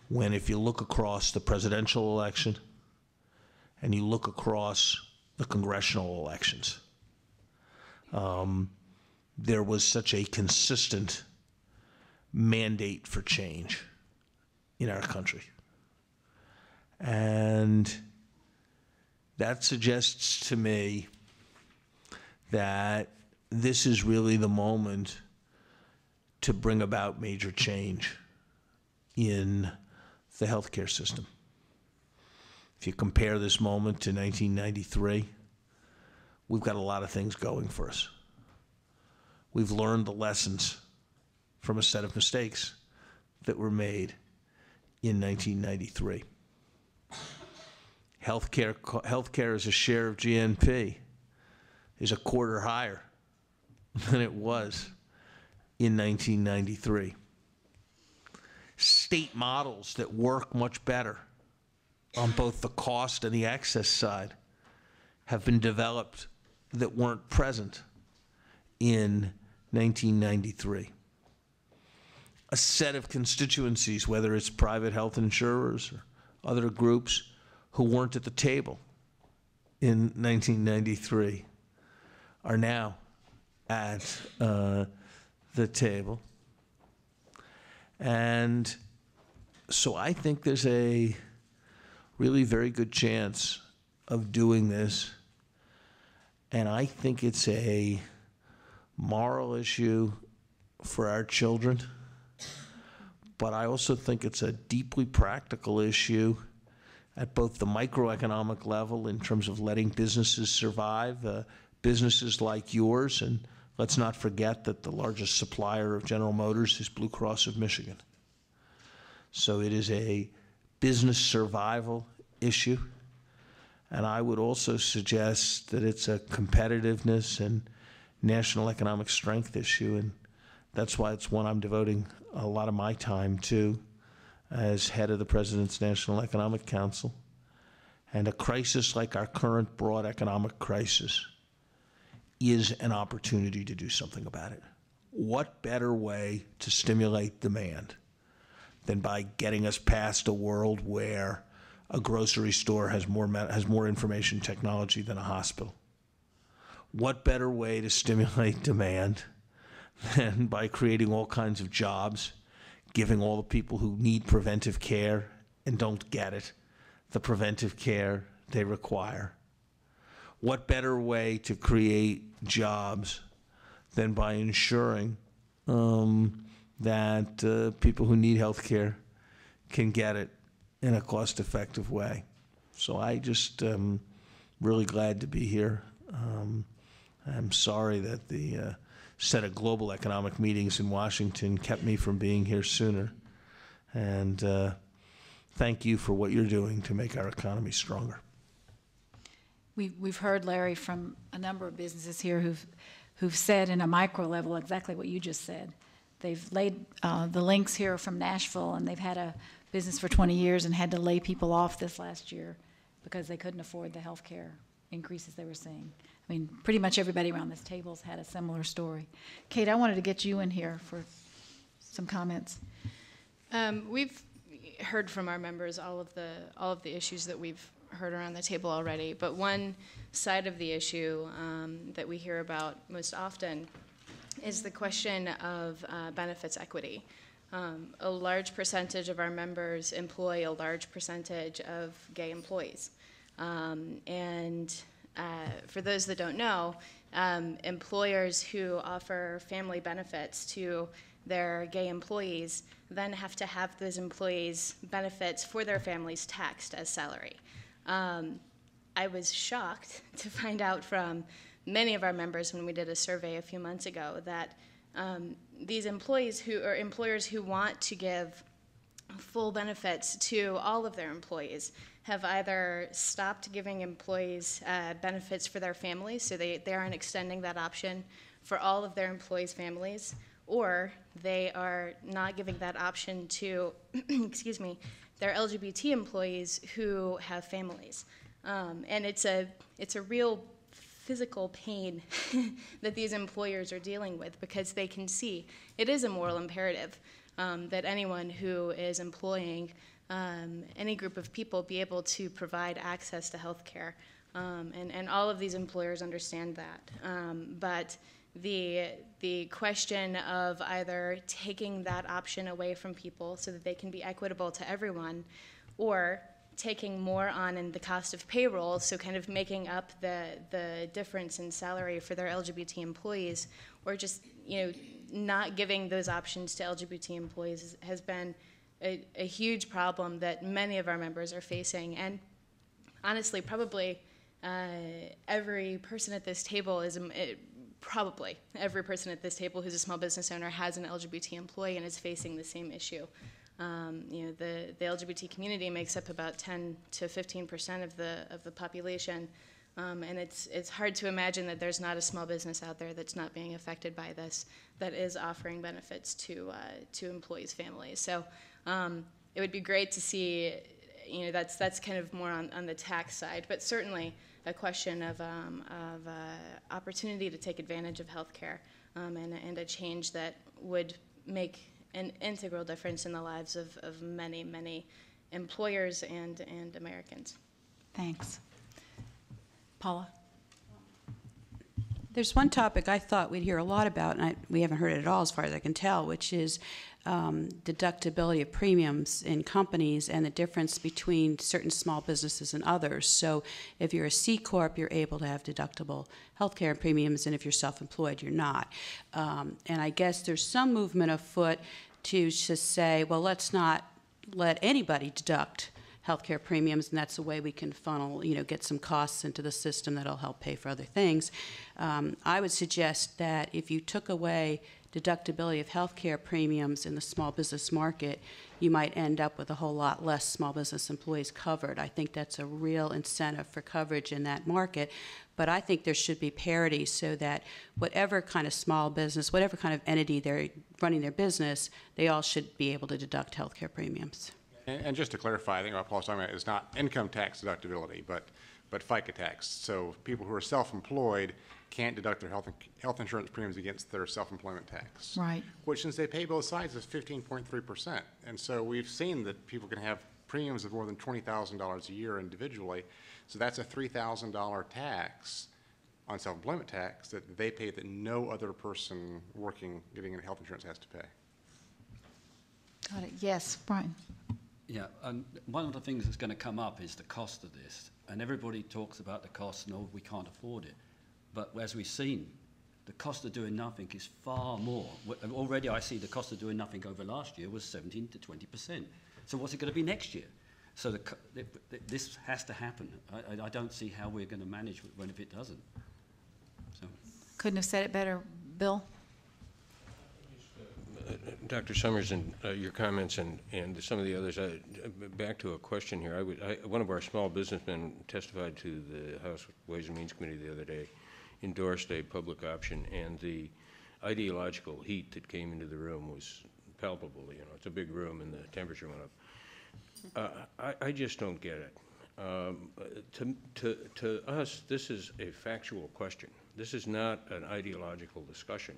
[SPEAKER 23] when if you look across the presidential election and you look across the congressional elections um, there was such a consistent mandate for change in our country and that suggests to me that this is really the moment to bring about major change in the healthcare system. If you compare this moment to 1993, we've got a lot of things going for us. We've learned the lessons from a set of mistakes that were made in 1993. Healthcare, healthcare as a share of GNP is a quarter higher than it was in 1993. State models that work much better on both the cost and the access side have been developed that weren't present in 1993. A set of constituencies, whether it's private health insurers or other groups, who weren't at the table in 1993 are now at uh, the table. And so I think there's a really very good chance of doing this. And I think it's a moral issue for our children. But I also think it's a deeply practical issue at both the microeconomic level in terms of letting businesses survive, uh, businesses like yours. And let's not forget that the largest supplier of General Motors is Blue Cross of Michigan. So it is a business survival issue. And I would also suggest that it's a competitiveness and national economic strength issue. And that's why it's one I'm devoting a lot of my time to as head of the President's National Economic Council. And a crisis like our current broad economic crisis is an opportunity to do something about it. What better way to stimulate demand than by getting us past a world where a grocery store has more, has more information technology than a hospital? What better way to stimulate (laughs) demand than by creating all kinds of jobs, giving all the people who need preventive care and don't get it the preventive care they require? What better way to create jobs than by ensuring um, that uh, people who need health care can get it in a cost effective way? So I just um, really glad to be here. Um, I'm sorry that the uh, set of global economic meetings in Washington kept me from being here sooner. And uh, thank you for what you're doing to make our economy stronger.
[SPEAKER 4] We, we've heard, Larry, from a number of businesses here who've, who've said in a micro level exactly what you just said. They've laid uh, the links here from Nashville, and they've had a business for 20 years and had to lay people off this last year because they couldn't afford the health care increases they were seeing. I mean, pretty much everybody around this table's had a similar story. Kate, I wanted to get you in here for some comments.
[SPEAKER 20] Um, we've heard from our members all of the all of the issues that we've heard around the table already, but one side of the issue um, that we hear about most often is the question of uh, benefits equity. Um, a large percentage of our members employ a large percentage of gay employees. Um, and uh, for those that don't know, um, employers who offer family benefits to their gay employees then have to have those employees' benefits for their families taxed as salary. Um, I was shocked (laughs) to find out from many of our members when we did a survey a few months ago that um, these employees who or employers who want to give full benefits to all of their employees have either stopped giving employees uh, benefits for their families, so they, they aren't extending that option for all of their employees' families, or they are not giving that option to, (clears throat) excuse me, their LGBT employees who have families. Um, and it's a, it's a real physical pain (laughs) that these employers are dealing with because they can see it is a moral imperative um, that anyone who is employing um, any group of people be able to provide access to health care. Um, and, and all of these employers understand that. Um, but the, the question of either taking that option away from people so that they can be equitable to everyone, or taking more on in the cost of payroll, so kind of making up the, the difference in salary for their LGBT employees, or just you know not giving those options to LGBT employees has been a, a huge problem that many of our members are facing. And honestly, probably uh, every person at this table is, um, it, probably every person at this table who's a small business owner has an LGBT employee and is facing the same issue. Um, you know, the, the LGBT community makes up about 10 to 15 percent of the of the population, um, and it's it's hard to imagine that there's not a small business out there that's not being affected by this, that is offering benefits to uh, to employees' families. So um, it would be great to see, you know, that's that's kind of more on, on the tax side, but certainly a question of um, of uh, opportunity to take advantage of healthcare um, and and a change that would make an integral difference in the lives of, of many, many employers and, and Americans.
[SPEAKER 4] Thanks. Paula?
[SPEAKER 13] There's one topic I thought we'd hear a lot about, and I, we haven't heard it at all as far as I can tell, which is um, deductibility of premiums in companies and the difference between certain small businesses and others. So if you're a C Corp, you're able to have deductible health healthcare premiums, and if you're self-employed, you're not. Um, and I guess there's some movement afoot to just say, well, let's not let anybody deduct healthcare premiums, and that's a way we can funnel, you know, get some costs into the system that'll help pay for other things. Um, I would suggest that if you took away deductibility of healthcare premiums in the small business market, you might end up with a whole lot less small business employees covered. I think that's a real incentive for coverage in that market. But I think there should be parity so that whatever kind of small business, whatever kind of entity they're running their business, they all should be able to deduct healthcare premiums.
[SPEAKER 18] And, and just to clarify, I think what Paul's talking about is not income tax deductibility, but, but FICA tax. So people who are self-employed can't deduct their health, health insurance premiums against their self-employment tax.
[SPEAKER 4] Right.
[SPEAKER 18] Which, since they pay both sides, is 15.3%. And so we've seen that people can have premiums of more than $20,000 a year individually. So that's a $3,000 tax on self-employment tax that they pay that no other person working, getting health insurance has to pay.
[SPEAKER 4] Got it. Yes, Brian.
[SPEAKER 1] Yeah, and one of the things that's going to come up is the cost of this. And everybody talks about the cost, no, oh, we can't afford it. But as we've seen, the cost of doing nothing is far more. Already I see the cost of doing nothing over last year was 17 to 20%. So what's it going to be next year? So the, this has to happen. I, I don't see how we're going to manage when if it doesn't. So.
[SPEAKER 4] Couldn't have said it better, Bill.
[SPEAKER 14] Dr. Summers, and uh, your comments and, and some of the others, back to a question here. I would, I, one of our small businessmen testified to the House Ways and Means Committee the other day, endorsed a public option, and the ideological heat that came into the room was palpable. You know, it's a big room, and the temperature went up. Uh, I, I, just don't get it. Um, to, to, to us, this is a factual question. This is not an ideological discussion.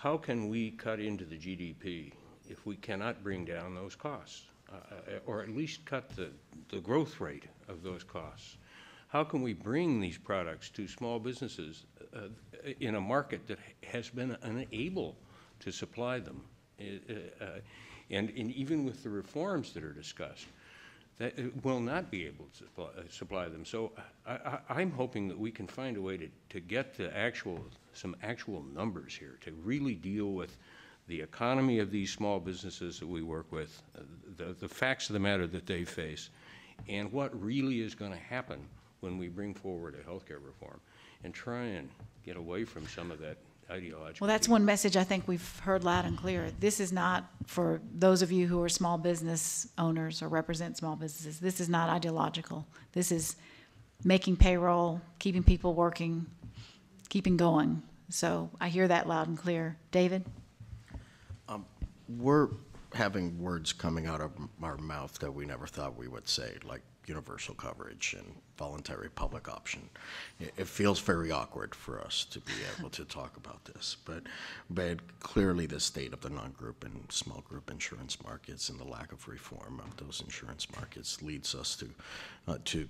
[SPEAKER 14] How can we cut into the GDP if we cannot bring down those costs, uh, uh, or at least cut the, the growth rate of those costs? How can we bring these products to small businesses uh, in a market that has been unable to supply them? Uh, uh and, and, even with the reforms that are discussed, that will not be able to supply, uh, supply them. So I, am hoping that we can find a way to, to get the actual some actual numbers here to really deal with the economy of these small businesses that we work with, uh, the, the facts of the matter that they face, and what really is going to happen when we bring forward a health care reform, and try and get away from some of that ideological.
[SPEAKER 4] Well, that's one message I think we've heard loud and clear. This is not for those of you who are small business owners or represent small businesses. This is not ideological. This is making payroll, keeping people working, keeping going. So I hear that loud and clear. David?
[SPEAKER 19] Um, we're having words coming out of our mouth that we never thought we would say, like universal coverage and voluntary public option. It, it, feels very awkward for us to be able to talk about this, but but clearly the state of the non-group and small group insurance markets and the lack of reform of those insurance markets leads us to uh, to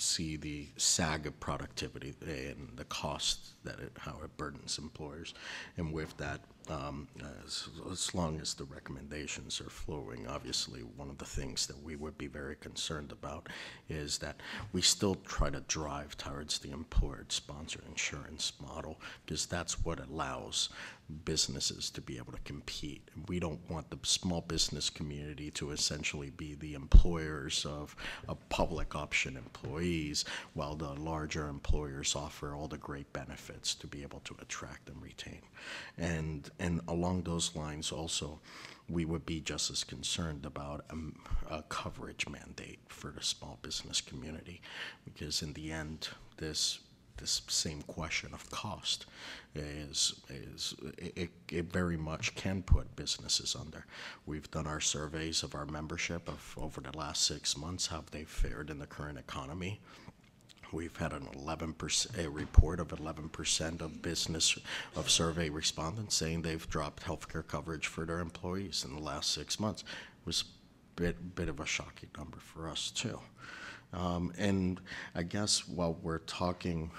[SPEAKER 19] see the sag of productivity and the cost that it, how it burdens employers. And with that, um, as, as, long as the recommendations are flowing, obviously one of the things that we would be very concerned about is that we still try to drive towards the employer-sponsored insurance model because that's what allows businesses to be able to compete. We don't want the small business community to essentially be the employers of, of public option employees, while the larger employers offer all the great benefits to be able to attract and retain. And, and along those lines also, we would be just as concerned about um, a coverage mandate for the small business community, because in the end, this this same question of cost is is it, it very much can put businesses under. We've done our surveys of our membership of over the last six months, how they fared in the current economy. We've had an 11% a report of 11% of business of survey respondents saying they've dropped healthcare coverage for their employees in the last six months. It was a bit, bit of a shocking number for us too. Um, and I guess while we're talking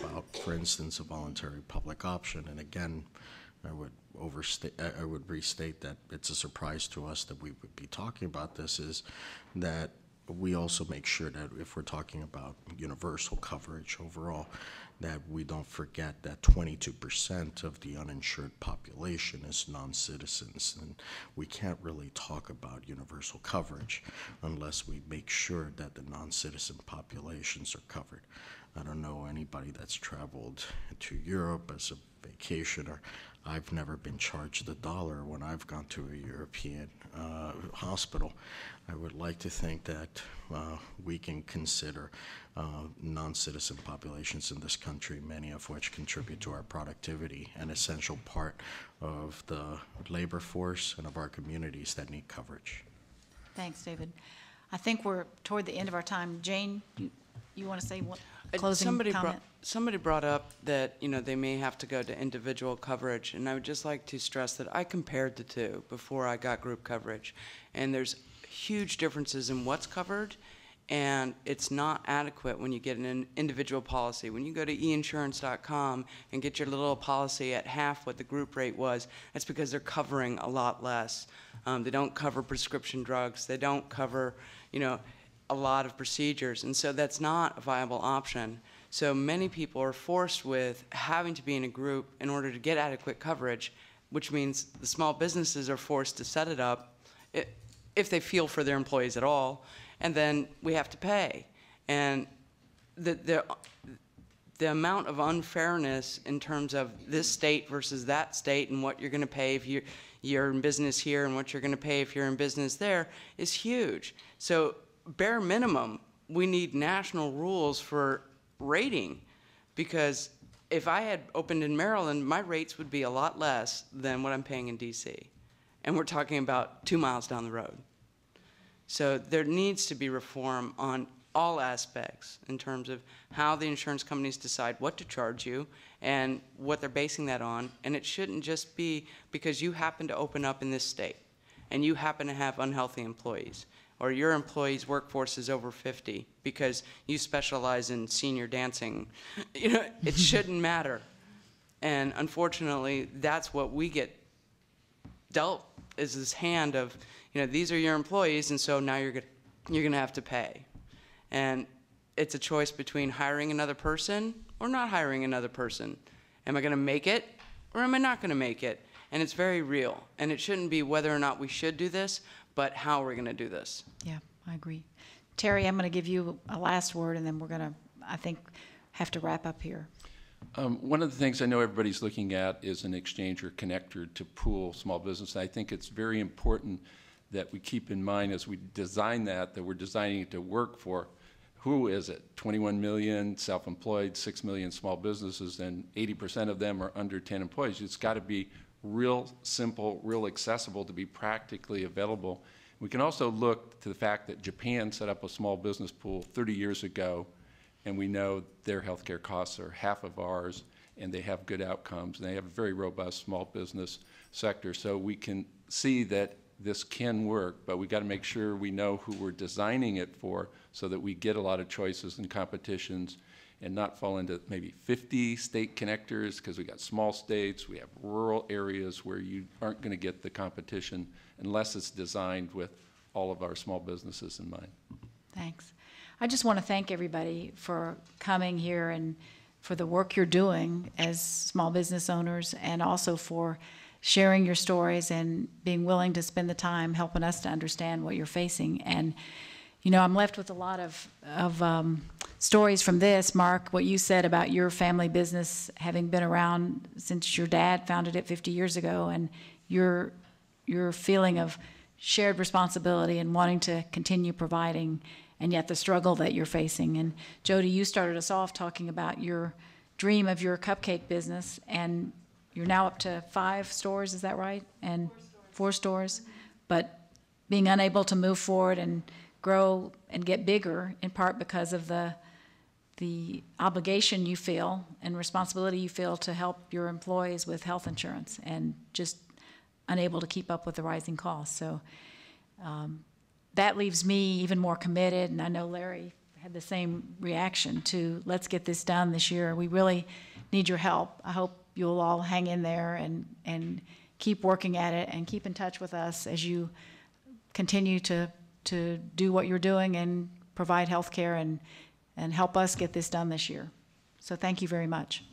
[SPEAKER 19] about, for instance, a voluntary public option, and again, I would overstate, I I would restate that it's a surprise to us that we would be talking about this, is that we also make sure that if we're talking about universal coverage overall, that we don't forget that 22% of the uninsured population is non-citizens, and we can't really talk about universal coverage unless we make sure that the non-citizen populations are covered. I don't know anybody that's traveled to Europe as a vacationer. I've never been charged a dollar when I've gone to a European uh, hospital. I would like to think that uh, we can consider uh, non-citizen populations in this country, many of which contribute to our productivity, an essential part of the labor force and of our communities that need coverage.
[SPEAKER 4] Thanks, David. I think we're toward the end of our time. Jane, you, you want to say one
[SPEAKER 21] Uh,
[SPEAKER 4] closing
[SPEAKER 21] somebody
[SPEAKER 4] comment?
[SPEAKER 21] Brought, somebody brought up that you know they may have to go to individual coverage, and I would just like to stress that I compared the two before I got group coverage, and there's huge differences in what's covered, and it's not adequate when you get an individual policy. When you go to einsurance.com and get your little policy at half what the group rate was, that's because they're covering a lot less. Um, they don't cover prescription drugs. They don't cover, you know, a lot of procedures, and so that's not a viable option. So many people are forced with having to be in a group in order to get adequate coverage, which means the small businesses are forced to set it up if they feel for their employees at all, and then we have to pay. And the, the, the amount of unfairness in terms of this state versus that state and what you're going to pay if you're, you're in business here and what you're going to pay if you're in business there is huge. So bare minimum, we need national rules for rating because if I had opened in Maryland, my rates would be a lot less than what I'm paying in DC. And we're talking about two miles down the road. So there needs to be reform on all aspects in terms of how the insurance companies decide what to charge you and what they're basing that on. And it shouldn't just be because you happen to open up in this state and you happen to have unhealthy employees or your employee's workforce is over 50 because you specialize in senior dancing. (laughs) You know, it (laughs) shouldn't matter. And unfortunately, that's what we get dealt is this hand of, you know, these are your employees, and so now you're gonna, you're gonna have to pay. And it's a choice between hiring another person or not hiring another person. Am I gonna make it or am I not gonna make it? And it's very real. And it shouldn't be whether or not we should do this, but how are we're gonna do this.
[SPEAKER 4] Yeah, I agree. Terry, I'm going to give you a last word, and then we're going to, I think, have to wrap up here.
[SPEAKER 12] Um, one of the things I know everybody's looking at is an exchange or connector to pool small business. And I think it's very important that we keep in mind as we design that, that we're designing it to work for who is it? 21 million self-employed, 6 million small businesses, and 80% of them are under 10 employees. It's got to be real simple, real accessible to be practically available. We can also look to the fact that Japan set up a small business pool 30 years ago, and we know their healthcare costs are half of ours, and they have good outcomes, and they have a very robust small business sector. So we can see that this can work, but we've got to make sure we know who we're designing it for so that we get a lot of choices and competitions and not fall into maybe 50 state connectors because we got small states, we have rural areas where you aren't going to get the competition unless it's designed with all of our small businesses in mind.
[SPEAKER 4] Thanks. I just want to thank everybody for coming here and for the work you're doing as small business owners and also for sharing your stories and being willing to spend the time helping us to understand what you're facing. And, you know, I'm left with a lot of, of um, stories from this. Mark, what you said about your family business having been around since your dad founded it 50 years ago and your, your feeling of shared responsibility and wanting to continue providing and yet the struggle that you're facing. And Jody, you started us off talking about your dream of your cupcake business, and you're now up to five stores, is that right? And four stores. But being unable to move forward and grow and get bigger in part because of the the obligation you feel and responsibility you feel to help your employees with health insurance and just unable to keep up with the rising costs. So um, that leaves me even more committed, and I know Larry had the same reaction to let's get this done this year. We really need your help. I hope you'll all hang in there and, and keep working at it and keep in touch with us as you continue to, to do what you're doing and provide health care and, and help us get this done this year. So thank you very much.